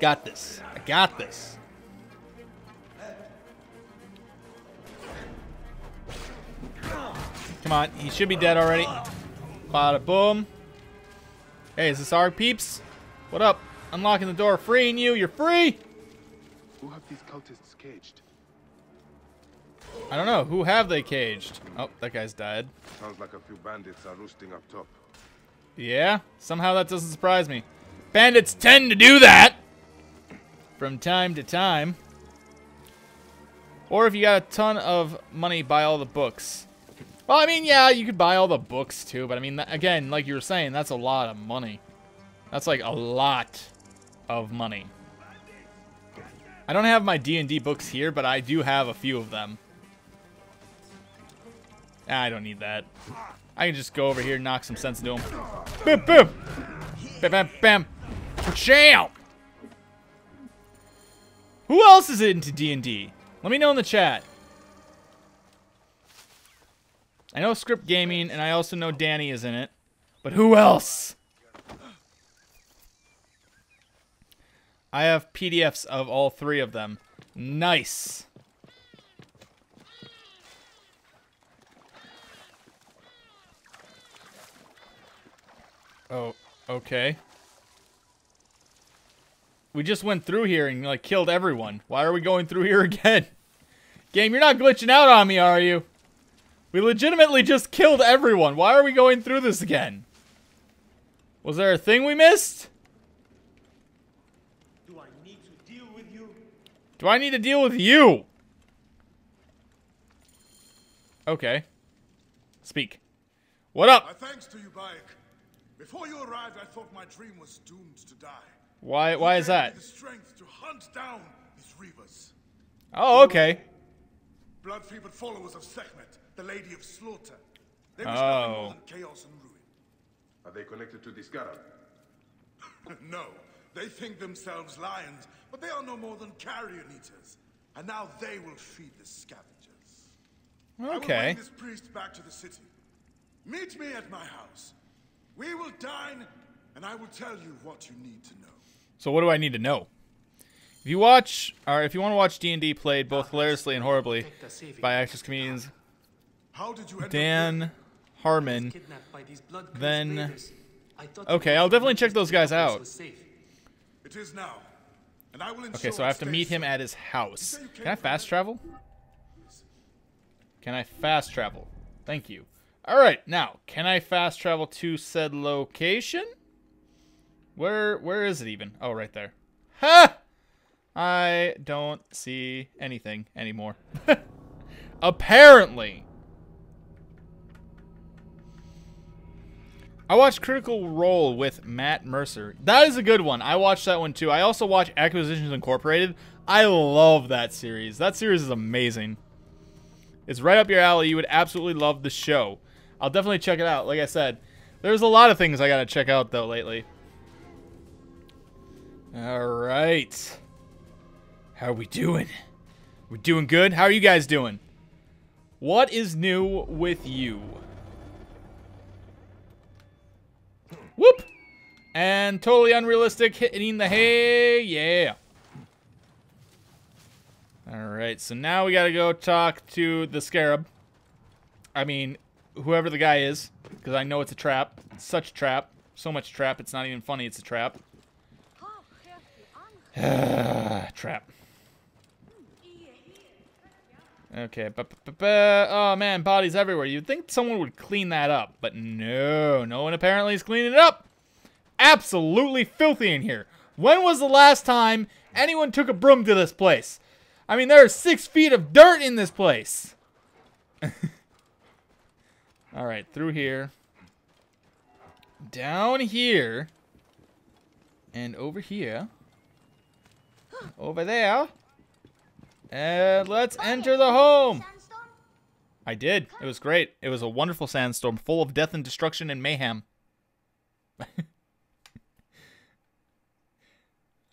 Got this. Got this. Come on, he should be dead already. Bada boom. Hey, is this our peeps? What up? Unlocking the door, freeing you. You're free! Who have these cultists caged? I don't know. Who have they caged? Oh, that guy's died. Sounds like a few bandits are roosting up top. Yeah, somehow that doesn't surprise me. Bandits tend to do that from time to time. Or if you got a ton of money, buy all the books. Well, I mean, yeah, you could buy all the books too, but I mean, again, like you were saying, that's a lot of money. That's like a lot of money. I don't have my D&D books here, but I do have a few of them. Ah, I don't need that. I can just go over here and knock some sense into him. Boom, boom. Bam, bam, bam. Jam. Who else is into D&D? Let me know in the chat. I know Script Gaming, and I also know Danny is in it. But who else? I have PDFs of all three of them. Nice. Oh, okay. We just went through here and like killed everyone. Why are we going through here *laughs* again? Game, you're not glitching out on me, are you? We legitimately just killed everyone. Why are we going through this again? Was there a thing we missed? Do I need to deal with you? Do I need to deal with you? Okay. Speak. What up? My thanks to you, Bayek. Before you arrived, I thought my dream was doomed. Why why is that? the strength to hunt down these reavers. Oh, okay. Blood-fevered followers of Sekhmet, the Lady of Slaughter. They wish nothing Oh. more than chaos and ruin. Are they connected to the Scarab? *laughs* no, they think themselves lions, but they are no more than carrion eaters. And now they will feed the scavengers. Okay. I will Okay. bring this priest back to the city. Meet me at my house. We will dine, and I will tell you what you need to know. So what do I need to know? If you watch, or if you want to watch D&D played both hilariously and horribly by actors comedians How did you end up Dan? Harmon, Kidnapped by these blood-crazed Then- raiders. I thought Okay, I'll definitely check those guys out. was safe. It is now. And I will ensure Okay, so I have to meet him at his house. say you came Can I fast travel? Can I fast travel? Thank you. All right, now can I fast travel to said location? Where where is it even? Oh, right there. Ha! I don't see anything anymore. *laughs* Apparently. I watched Critical Role with Matt Mercer. That is a good one. I watched that one too. I also watch Acquisitions Incorporated. I love that series. That series is amazing. It's right up your alley. You would absolutely love the show. I'll definitely check it out. Like I said, there's a lot of things I gotta check out though lately. All right. How are we doing? We're doing good? How are you guys doing? What is new with you? Whoop! And totally unrealistic, hitting the hay. Yeah. All right, so now we gotta go talk to the scarab. I mean, whoever the guy is, because I know it's a trap. It's such a trap. So much trap, it's not even funny. It's a trap. *sighs* trap. Okay, but, but, but, oh man, bodies everywhere. You'd think someone would clean that up, but no, no one apparently is cleaning it up. Absolutely filthy in here. When was the last time anyone took a broom to this place? I mean, there are six feet of dirt in this place. *laughs* All right, through here, down here, and over here, over there. And let's enter the home. I did. It was great. It was a wonderful sandstorm full of death and destruction and mayhem. *laughs*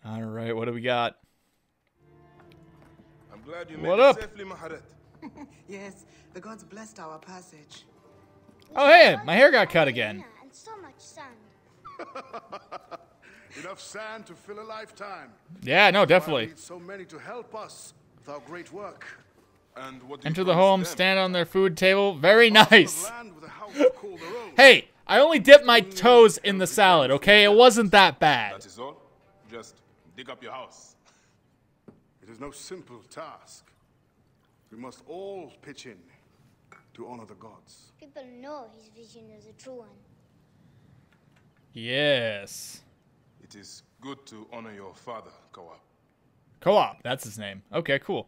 All right, what do we got? I'm glad you What made up? it safely, Maharet. *laughs* Yes, the gods blessed our passage. Oh, hey, my hair got cut again. *laughs* Arena And so much sand. Enough sand to fill a lifetime. Yeah, no, definitely. so many to help us with our great work. And what do Enter the home, them? stand on their food table. Very nice. land with a house to call their own. Hey, I only dipped my toes in the salad, okay? It wasn't that bad. That is all. Just dig up your house. It is no simple task. We must all pitch in to honor the gods. People know his vision is a true one. Yes. It is good to honor your father, Kawab. Co-op, that's his name. Okay, cool.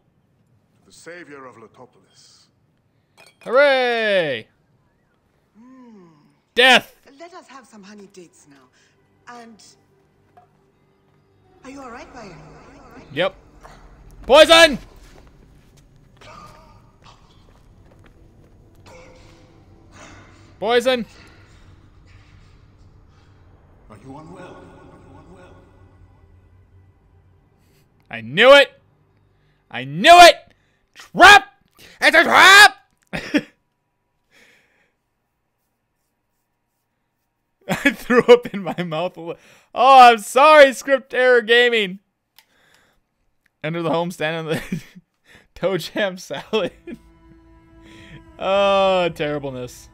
The savior of Letopolis. Hooray! Death! Let us have some honey dates now. And. Are you alright, Bayek? Yep. Poison! Poison. Are you unwell? I knew it. I knew it. Trap. It's a trap. *laughs* I threw up in my mouth. a Oh, I'm sorry, Script Error Gaming. Enter the homestand on the *laughs* toe jam salad. *laughs* oh, terribleness.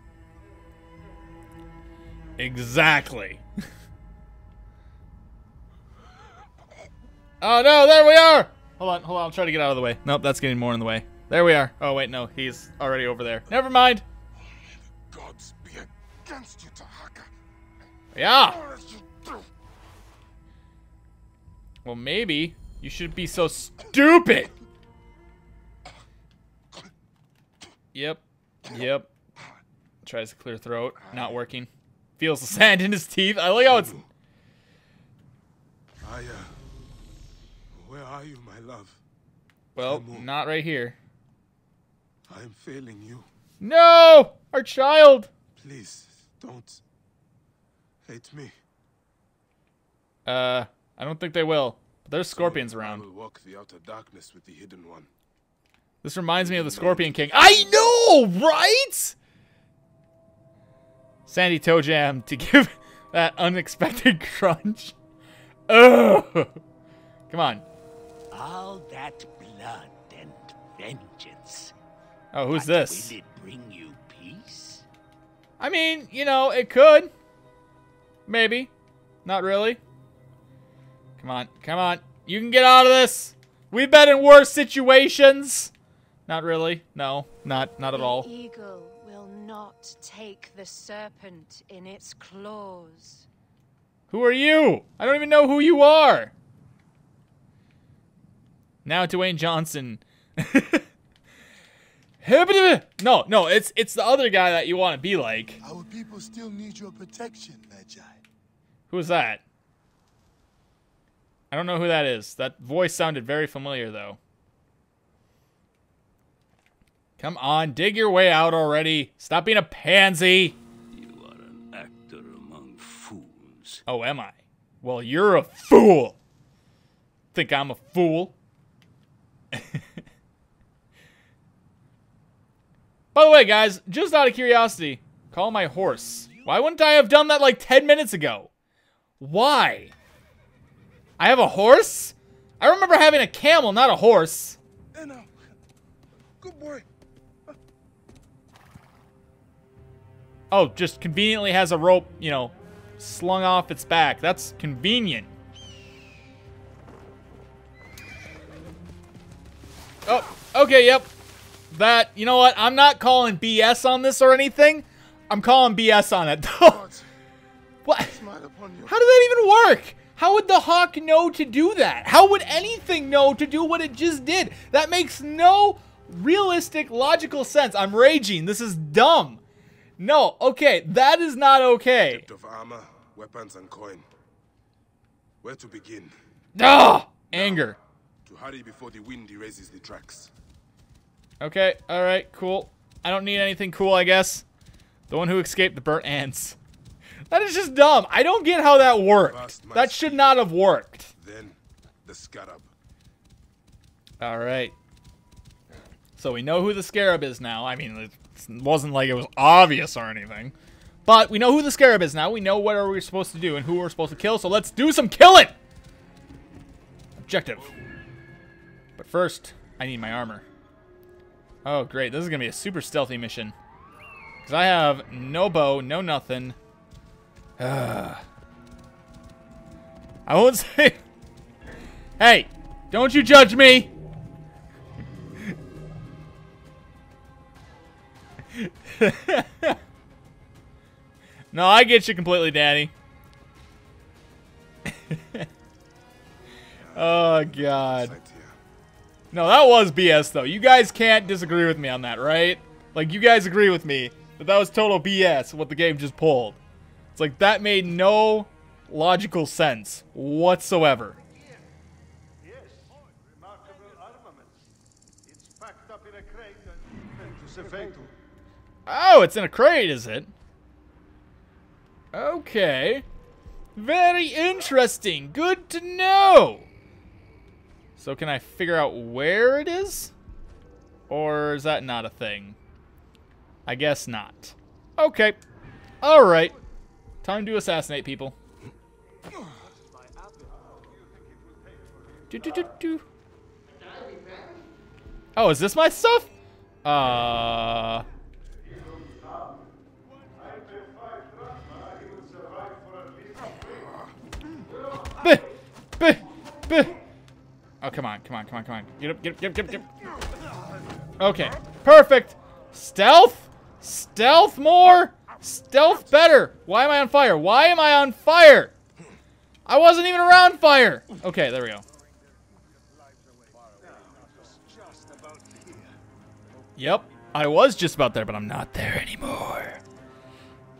Exactly. Oh no, there we are! Hold on, hold on, I'll try to get out of the way. Nope, that's getting more in the way. There we are. Oh wait, no, he's already over there. Never mind. Gods be against you, Tahaka. Yeah. What did you do? Well, maybe you should be so stupid. Yep. Yep. Tries to clear throat. Not working. Feels the sand in his teeth. I like how it's. I, uh. Where are you, my love? Well, not right here. I am failing you. No! Our child! Please, don't. Hate me. Uh, I don't think they will. But there's scorpions I around. will walk the outer darkness with the hidden one. This reminds me of the Scorpion King. I know, right? Sandy Toe Jam to *laughs* give that unexpected crunch. Ugh. Come on. All that blood and vengeance. Oh, who's but this? Will it bring you peace? I mean, you know, it could. Maybe. Not really. Come on. Come on. You can get out of this. We've been in worse situations. Not really. No. Not not at the all. eagle will not take the serpent in its claws. Who are you? I don't even know who you are. Now Dwayne Johnson. *laughs* no, no, it's it's the other guy that you want to be like. Our people still need your protection, Magi. Who's that? I don't know who that is. That voice sounded very familiar though. Come on, dig your way out already. Stop being a pansy. You are an actor among fools. Oh, am I? Well, you're a fool. Think I'm a fool? By the way, guys, just out of curiosity, call my horse. Why wouldn't I have done that like 10 minutes ago? Why? I have a horse? I remember having a camel, not a horse. Good boy. Oh, just conveniently has a rope, you know, slung off its back. That's convenient. Oh, okay, yep. That, you know what? I'm not calling BS on this or anything. I'm calling BS on it, *laughs* though. what? How did that even work? How would the hawk know to do that? How would anything know to do what it just did? That makes no realistic, logical sense. I'm raging. This is dumb. No, okay, that is not okay. Of armor, weapons, and coin. Where to begin? Ah! Anger. Hurry before the wind erases the tracks. Okay, alright, cool. I don't need anything cool, I guess. The one who escaped the burnt ants. *laughs* That is just dumb. I don't get how that worked. That should not have worked. Then, the scarab. Alright. So we know who the scarab is now. I mean, it wasn't like it was obvious or anything. But we know who the scarab is now. We know what are we supposed to do and who we're supposed to kill. So let's do some killing! Objective. First, I need my armor. Oh, great. This is going to be a super stealthy mission. Because I have no bow, no nothing. *sighs* I won't *laughs* say... Hey, don't you judge me! *laughs* no, I get you completely, Daddy. *laughs* oh, God. No, that was BS, though. You guys can't disagree with me on that, right? Like, you guys agree with me that that was total BS, what the game just pulled. It's like, that made no logical sense whatsoever. Oh, it's in a crate, is it? Okay. Very interesting. Good to know. So can I figure out where it is? Or is that not a thing? I guess not. Okay. Alright. Time to assassinate people. Do, do, do, do. Oh, is this my stuff? Uh... Buh, buh, buh. Oh, come on, come on, come on, come on. Get up, get up, get up, get up, get up. Okay, perfect. Stealth? Stealth more? Stealth better. Why am I on fire? Why am I on fire? I wasn't even around fire. Okay, there we go. Yep, I was just about there, but I'm not there anymore.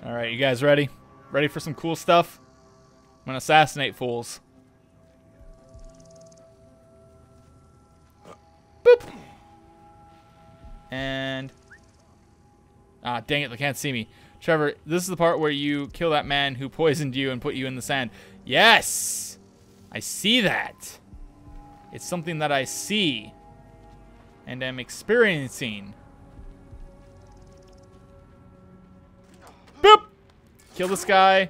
All right, you guys ready? Ready for some cool stuff? I'm gonna assassinate fools. Boop. And ah, dang it, they can't see me. Trevor, this is the part where you kill that man who poisoned you and put you in the sand. Yes, I see that. It's something that I see and am experiencing. Boop! Kill this guy.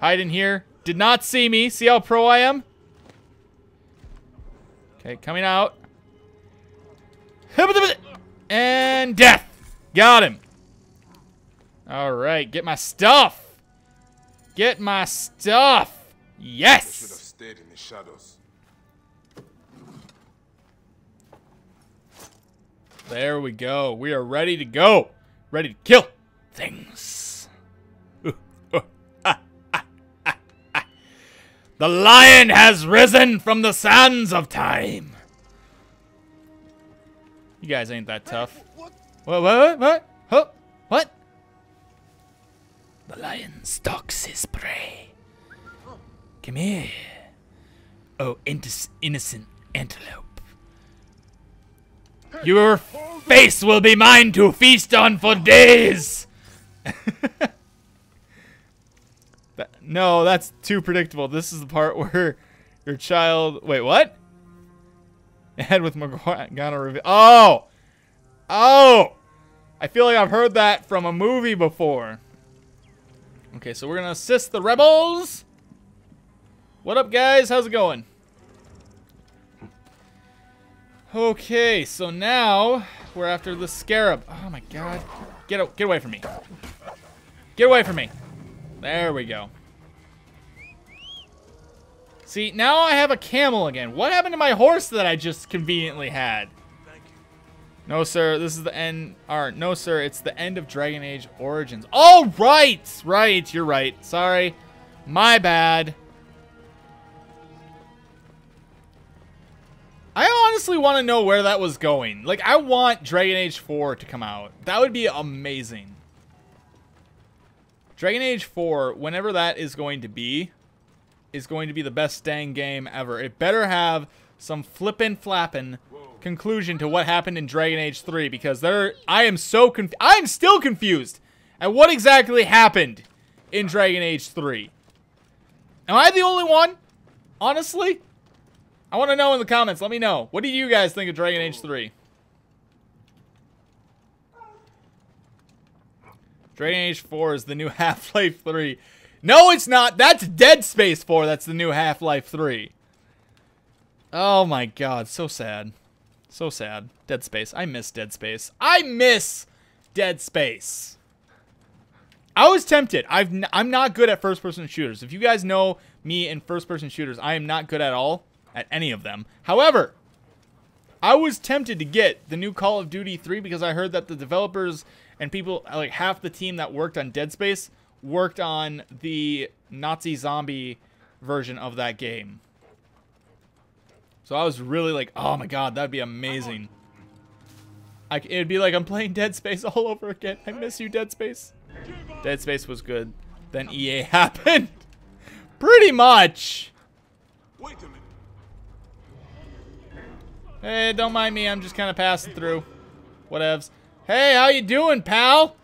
Hide in here. Did not see me. See how pro I am? Okay, coming out. And death. Got him. All right, get my stuff. Get my stuff. Yes. Should have stayed in the shadows. There we go. We are ready to go. Ready to kill things. *laughs* The lion has risen from the sands of time. You guys ain't that tough. What? What? What? What? Huh? What? The lion stalks his prey. Come here. Oh, innocent antelope. Your face will be mine to feast on for days. *laughs* that, no, that's too predictable. This is the part *laughs* where your child. Wait, what? Head with Morgana reveal. Oh, oh! I feel like I've heard that from a movie before. Okay, so we're gonna assist the rebels. What up, guys? How's it going? Okay, so now we're after the scarab. Oh my god. Get, get away from me. Get away from me. There we go. See, now I have a camel again. What happened to my horse that I just conveniently had? No, sir. This is the end. Or, no, sir. It's the end of Dragon Age Origins. Oh, right. Right. You're right. Sorry. My bad. I honestly want to know where that was going. Like, I want Dragon Age 4 to come out. That would be amazing. Dragon Age 4, whenever that is going to be, is going to be the best dang game ever. It better have some flippin' flappin' conclusion to what happened in Dragon Age 3 because there I am so conf I'm still confused at what exactly happened in Dragon Age 3. Am I the only one? Honestly? I want to know in the comments. Let me know. What do you guys think of Dragon Age 3? Dragon Age 4 is the new *laughs* Half-Life 3. No, it's not. That's Dead Space 4. That's the new Half-Life 3. Oh my god. So sad. So sad. Dead Space. I miss Dead Space. I miss Dead Space. I was tempted. I've n I'm not good at first-person shooters. If you guys know me in first-person shooters, I am not good at all at any of them. However, I was tempted to get the new Call of Duty 3 because I heard that the developers and people, like half the team that worked on Dead Space, worked on the Nazi zombie version of that game. So I was really like, oh my god, that'd be amazing. I, it'd be like I'm playing Dead Space *laughs* all over again. I miss you, Dead Space. Dead Space was good. Then EA *laughs* happened. Pretty much. Wait a minute. Hey, don't mind me. I'm just kind of passing through. Whatevs. Hey, how you doing, pal?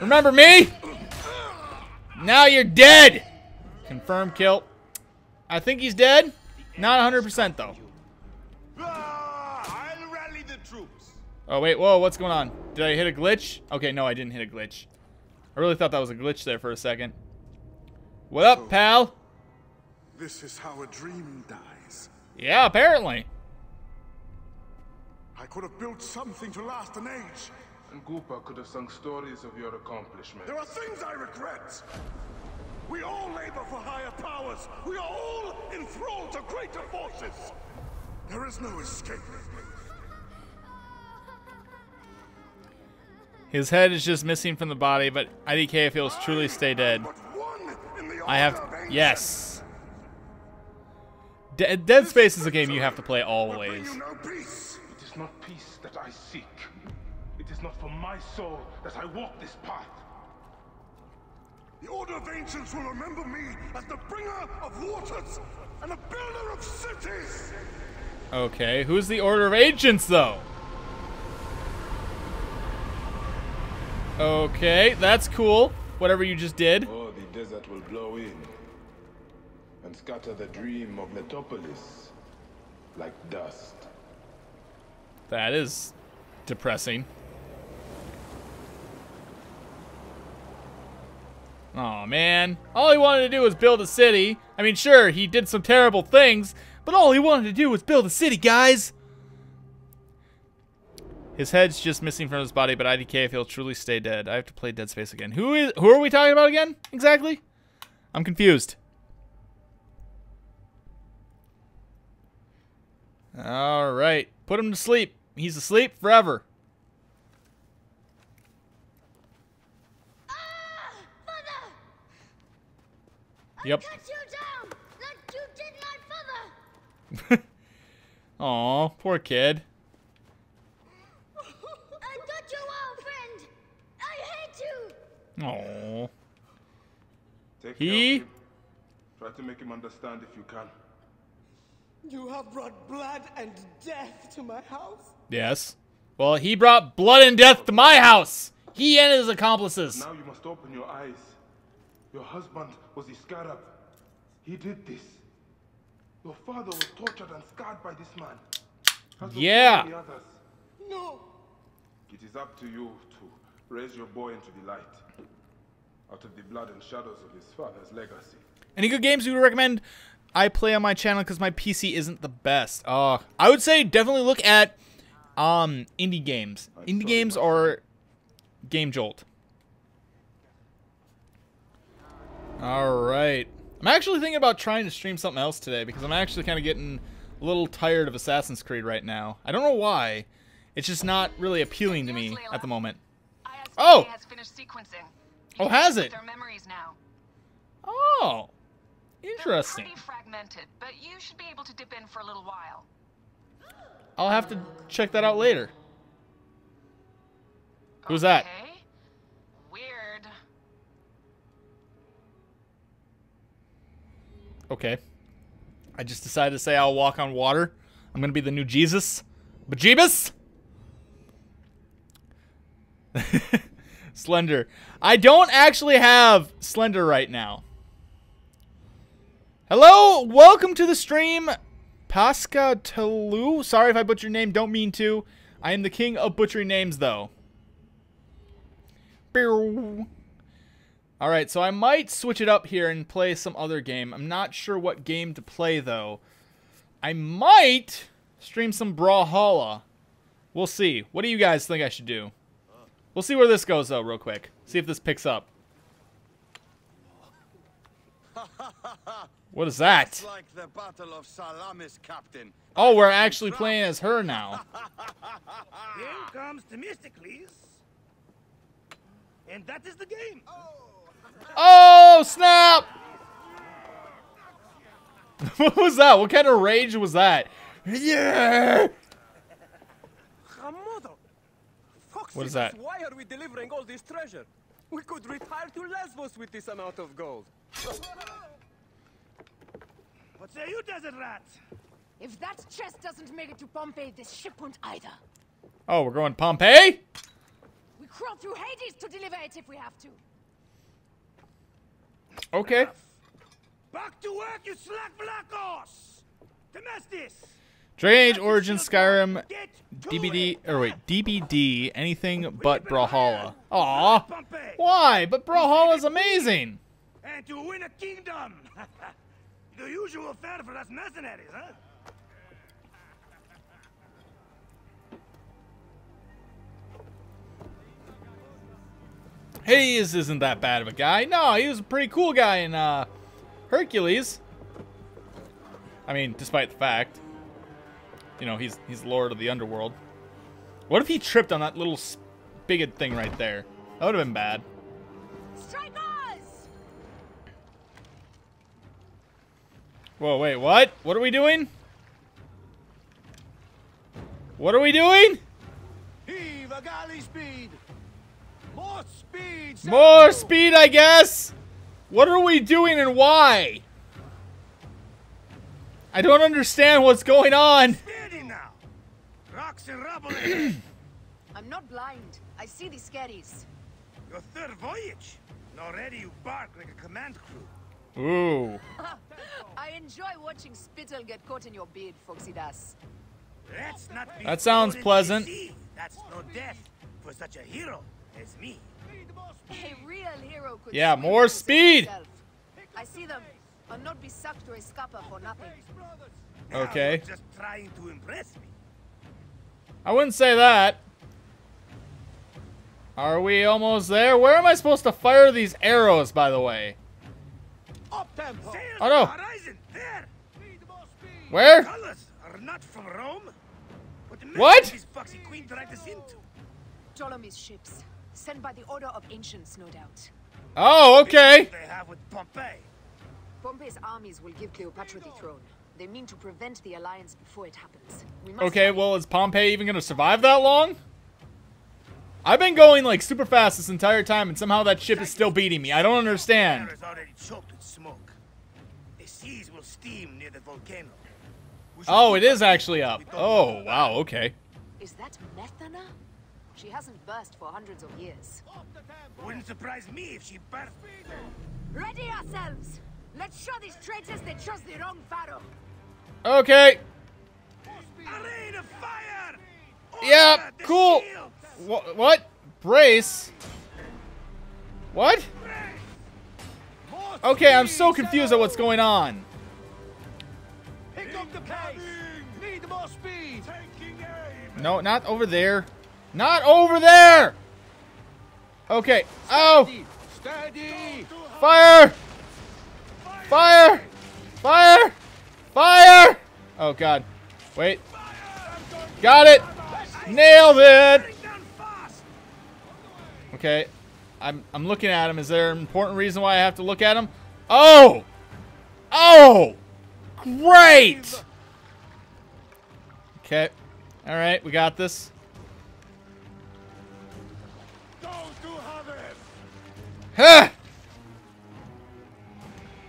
Remember me? Now you're dead! Confirm kill. I think he's dead. Not 100% though. Ah, I'll rally the troops. Oh, wait. Whoa, what's going on? Did I hit a glitch? Okay, no, I didn't hit a glitch. I really thought that was a glitch there for a second. What up, pal? This is how a dream dies. Yeah, apparently. I could have built something to last an age. And Goopa could have sung stories of your accomplishments. There are things I regret. We all labor for higher powers. We are all enthralled to greater forces. There is no escape. His head is just missing from the body, but IDK feels truly stay dead. I have. Yes. De Dead Space is a game you have to play always. It is not peace that I seek. It is not for my soul that I walk this path. The Order of Ancients will remember me as the bringer of waters and the builder of cities. Okay, who's the Order of Ancients, though? Okay, that's cool. Whatever you just did. Oh, the desert will blow in and scatter the dream of Letopolis like dust. That is depressing. Oh man. All he wanted to do was build a city. I mean, sure, he did some terrible things, but all he wanted to do was build a city, guys! His head's just missing from his body, but IDK if he'll truly stay dead. I have to play Dead Space again. Who is who are we talking about again? Exactly? I'm confused. Alright. Put him to sleep. He's asleep forever. Yep. Cut you down, like you did my father. *laughs* Aw, poor kid. *laughs* I thought you were a friend. I hate you. Aw. Take He- care of him. Try to make him understand if you can. You have brought blood and death to my house. Yes. Well, he brought blood and death to my house. He and his accomplices. Now you must open your eyes. Your husband was the scarab. He did this. Your father was tortured and scarred by this man. As Yeah. so others. No. It is up to you to raise your boy into the light. Out of the blood and shadows of his father's legacy. Any good games you would recommend I play on my channel because my PC isn't the best? Uh, I would say definitely look at um indie games. Indie games are Game Jolt. All right. I'm actually thinking about trying to stream something else today because I'm actually kind of getting a little tired of Assassin's Creed right now. I don't know why. It's just not really appealing to me at the moment. Oh! has finished sequencing. Oh, has it? Their memories now. Oh. Interesting. Pretty fragmented, but you should be able to dip in for a little while. I'll have to check that out later. Who's that? Okay. Okay. I just decided to say I'll walk on water. I'm gonna be the new Jesus. Bejeebus! *laughs* Slender. I don't actually have Slender right now. Hello, welcome to the stream, Pasca Talu. Sorry if I butchered your name, don't mean to. I am the king of butchering names, though. Pew. All right, so I might switch it up here and play some other game. I'm not sure what game to play though. I might stream some Brawlhalla. We'll see. What do you guys think I should do? We'll see where this goes though, real quick. See if this picks up. What is that? Like the Battle of Salamis, Captain. Oh, we're actually playing as her now. *laughs* Here comes Themistocles. And that is the game. Oh, Oh, snap! *laughs* what was that? What kind of rage was that? Yeah! Hamodo! What is that? Why are we delivering all this treasure? We could retire to Lesbos with this amount of gold. *laughs* What say you, desert rat? If that chest doesn't make it to Pompey, this ship won't either. Oh, we're going Pompeii? We crawl through Hades to deliver it if we have to. Okay. Back to work, you slack blackos! Domestis! Dragon Age Origins Skyrim DBD or wait DBD anything but Brawlhalla. Aw, why? But Brawlhalla's amazing. And to win a kingdom! *laughs* the usual fare for us mercenaries, huh? Hades isn't that bad of a guy. No, he was a pretty cool guy in uh, Hercules. I mean, despite the fact, you know, he's he's Lord of the Underworld. What if he tripped on that little spigot thing right there? That would have been bad. Strikers! Whoa, wait, what? What are we doing? What are we doing? Heave a galley speed! More speed! More speed, I guess. What are we doing and why? I don't understand what's going on. Steady now! Rocks and rubble *clears throat* I'm not blind. I see these scaries. Your third voyage! And already you bark like a command crew. Ooh. *laughs* I enjoy watching spittle get caught in your beard, Phoxidas. Let's not That sounds pleasant. That's no death for such a hero as me. A real hero could Yeah, more speed. I see them. I'll not be sucked or a scupper for nothing. Okay. you're just trying to impress me. I wouldn't say that. Are we almost there? Where am I supposed to fire these arrows, by the way? Up tempo! Oh, no. on the horizon! There! Where? Colors are not from Rome. What What? This foxy queen dragged us into. Ptolemy's ships. Sent by the Order of Ancients, no doubt. Oh, okay. They have with Pompey. Pompey's armies will give Cleopatra the throne. They mean to prevent the alliance before it happens. We must Okay, well, is Pompey even going to survive that long? I've been going, like, super fast this entire time, and somehow that ship is still beating me. I don't understand. Air is already choked with smoke. The seas will steam near the volcano. Oh, it is actually up. Oh, wow, okay. Is that Methana? She hasn't burst for hundreds of years. Wouldn't surprise me if she burst. Ready ourselves! Let's show these traitors they chose the wrong pharaoh! Okay. A rain of fire! Yeah, cool. Wha- what? Brace? What? Okay, I'm so confused at what's going on. Pick up the pace! Need more speed! No, not over there. Not over there! Okay. Oh! Steady! Fire! Fire! Fire! Fire! Oh, God. Wait. Got it! Nailed it! Okay. I'm, I'm looking at him. Is there an important reason why I have to look at him? Oh! Oh! Great! Okay. Alright, we got this. Huh!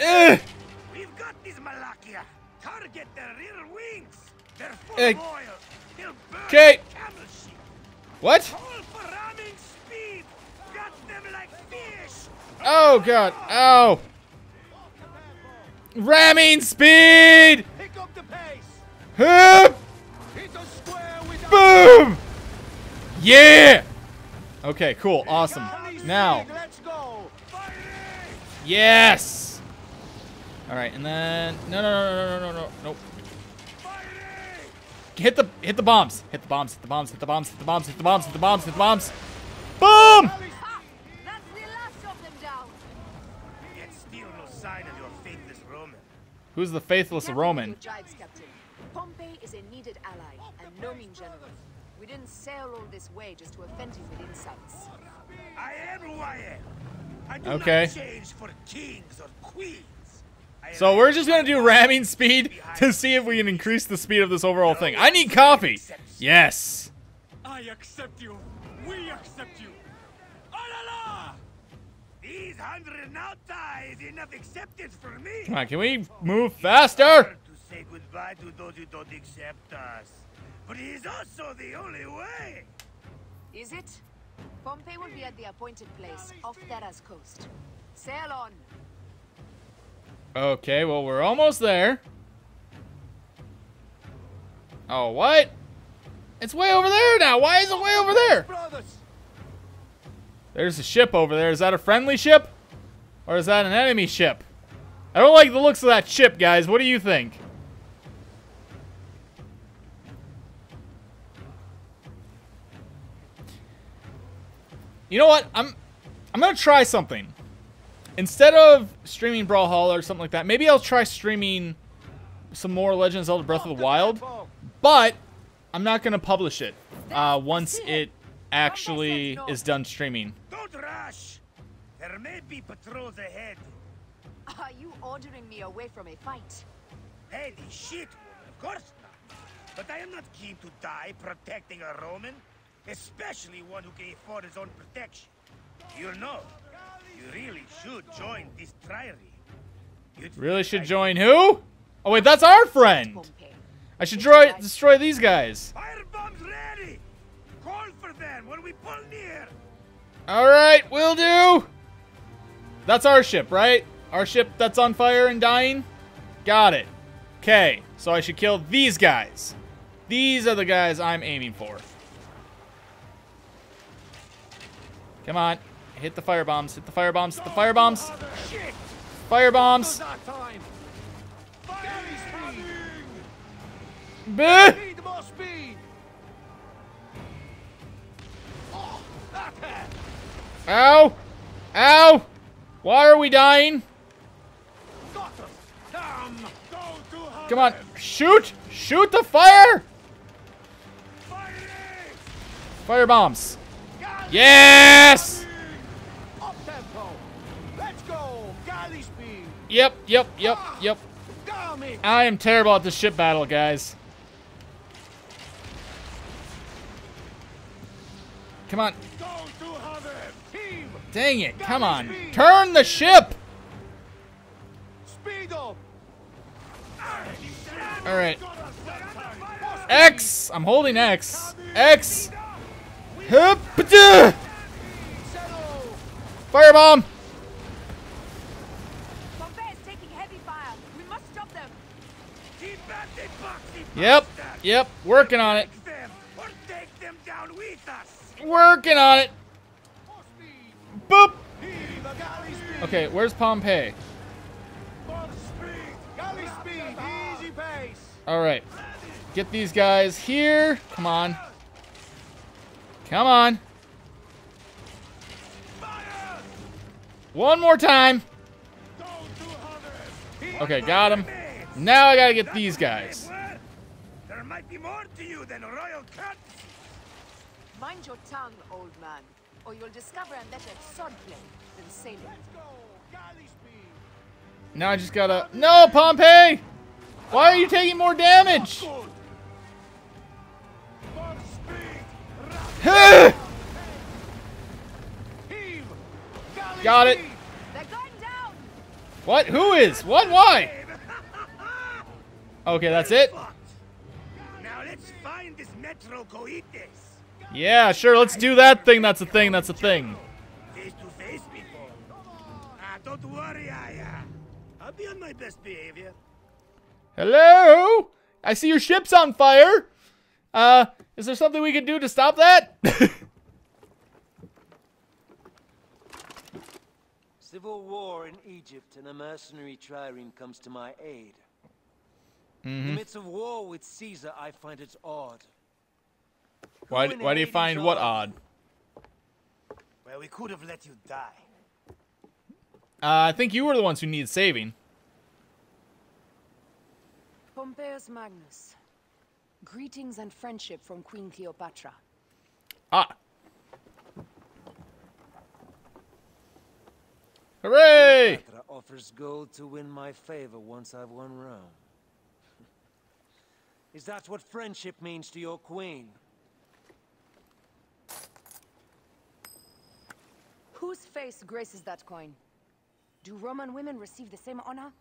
Ugh! We've got these Malakia. Target their rear wings. They're full Eh. of oil. They'll burn Okay. like camel shit. What? Call for ramming speed. Gut them like fish. Oh god. Ow. Ramming speed. Pick up the pace! Hup. Hit a square with Boom. Yeah. Okay, cool. Awesome. Now. Yes! Alright, and then... No, no, no, no, no, no, no, no. Hit the, hit the bombs. Hit the bombs, hit the bombs, hit the bombs, hit the bombs, hit the bombs, hit the bombs, hit the bombs. Boom! Who's the faithless Roman? Pompey is a needed ally and no mean general. We didn't sail all this way just to offend him with insults. I am who I am. I do Okay. not change for kings or queens. I So we're just gonna do ramming speed to see if we can increase the speed of this overall thing. I need coffee. Yes. I accept you. We accept you. Alala! These hundred nauta is enough acceptance for me. Come on, can we move faster? To say goodbye to those who don't accept us. But it is also the only way. Is it? Pompey will be at the appointed place, off Thera's coast. Sail on. Okay, well, we're almost there. Oh, what? It's way over there now. Why is it way over there? There's a ship over there. Is that a friendly ship? Or is that an enemy ship? I don't like the looks of that ship, guys. What do you think? You know what? I'm I'm gonna try something. Instead of streaming Brawlhalla or something like that, maybe I'll try streaming some more Legend of Zelda Breath of the Wild. But I'm not gonna publish it uh, once it actually is done streaming. Don't rush. There may be patrols ahead. Are you ordering me away from a fight? Hey, shit, woman. Of course not. But I am not keen to die protecting a Roman, especially one who can afford his own protection. You know, you really should join this triary. You'd Really should join who? Oh wait, that's our friend. I should destroy destroy these guys. Firebombs ready! Call for them when we pull near! All right, will do. That's our ship, right? Our ship that's on fire and dying. Got it. Okay, so I should kill these guys. These are the guys I'm aiming for. Come on. Hit the fire bombs. Hit the fire bombs. Hit the fire bombs. Fire bombs. Ow! Ow! Why are we dying? Come on, shoot! Shoot the fire! Fire bombs. Yes! Up tempo. Let's go. Galley speed. Yep, yep, yep, ah, yep. I am terrible at this ship battle, guys. Come on. Dang it, come on. Turn the ship! Speed up. Alright. X! I'm holding X. X! Firebomb! Pompey is taking heavy fire. We must stop them. Yep, yep, working on it. Or take them down with us! Working on it. Boop! Okay, where's Pompeii? Galley speed. Easy pace. Alright. Get these guys here. Come on. Come on. One more time. Okay, got him. Now I gotta get these guys. There might be more to you than royal cut. Mind your tongue, old man, or you'll discover I'm better at swordplay than sailing. Now I just gotta... No, Pompey! Why are you taking more damage? Got it. What? Who is? What? Why? Okay, that's it. Yeah, sure. Let's do that thing. That's a thing. That's a thing. Face to face before. Ah, don't worry, uh, I'll be on my best behavior. Hello? I see your ship's on fire. Uh, is there something we can do to stop that? *laughs* Civil war in Egypt and a mercenary trireme comes to my aid. In Mhm. the midst of war with Caesar, I find it odd. why, why do you find what odd? Well, we could have let you die. Uh, I think you were the ones who need saving. Pompeius Magnus. Greetings and friendship from Queen Cleopatra. Ah. Hooray! Cleopatra offers gold to win my favor once I've won Rome. *laughs* Is that what friendship means to your queen? Whose face graces that coin? Do Roman women receive the same honor?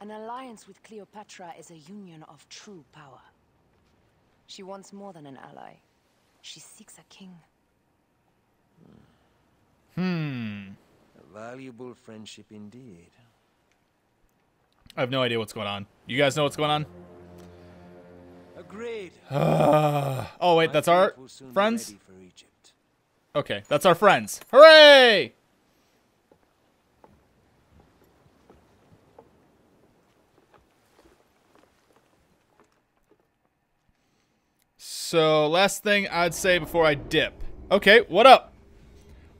An alliance with Cleopatra is a union of true power. She wants more than an ally. She seeks a king. Hmm. A valuable friendship indeed. I have no idea what's going on. You guys know what's going on? Agreed. *sighs* oh wait, that's our fleet will soon be friends. ready for Egypt. Okay, that's our friends. Hooray! So, last thing I'd say before I dip. Okay, what up?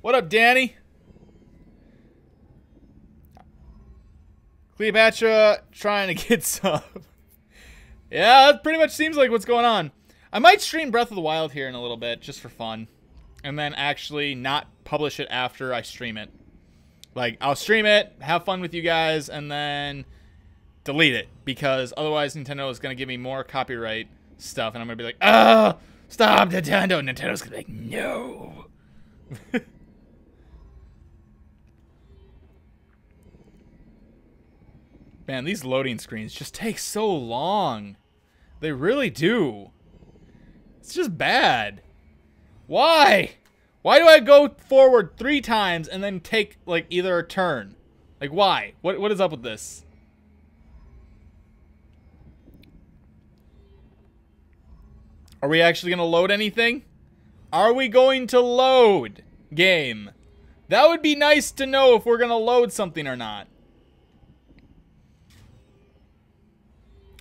What up, Danny? Cleopatra trying to *laughs* get some. yeah, that pretty much seems like what's going on. I might stream Breath of the Wild here in a little bit, just for fun. And then actually not publish it after I stream it. Like, I'll stream it, have fun with you guys, and then delete it. Because otherwise Nintendo is going to give me more copyright stuff, and I'm to be like, ah, stop, Nintendo. Nintendo's going to be like, no. *laughs* Man, these loading screens just take so long. They really do. It's just bad. Why? Why do I go forward three times and then take, like, either a turn? Like, why? What What is up with this? Are we actually going to load anything? Are we going to load game? That would be nice to know if we're going to load something or not.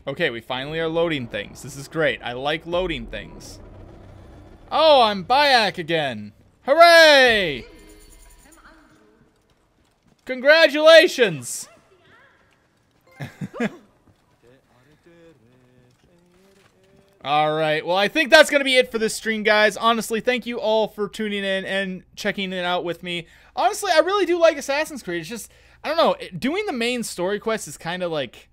Okay, we finally are loading things. This is great. I like loading things. Oh, I'm Bayek again. Hooray! Congratulations! *laughs* Alright, well, I think that's going to be it for this stream, guys. Honestly, thank you all for tuning in and checking it out with me. Honestly, I really do like Assassin's Creed. It's just, I don't know, doing the main story quest is kind of like,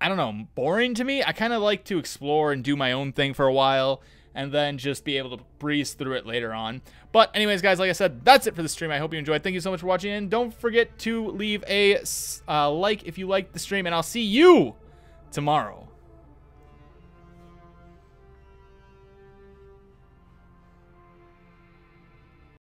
I don't know, boring to me. I kind of like to explore and do my own thing for a while and then just be able to breeze through it later on. But anyways, guys, like I said, that's it for the stream. I hope you enjoyed. Thank you so much for watching, and don't forget to leave a uh, like if you liked the stream, and I'll see you tomorrow.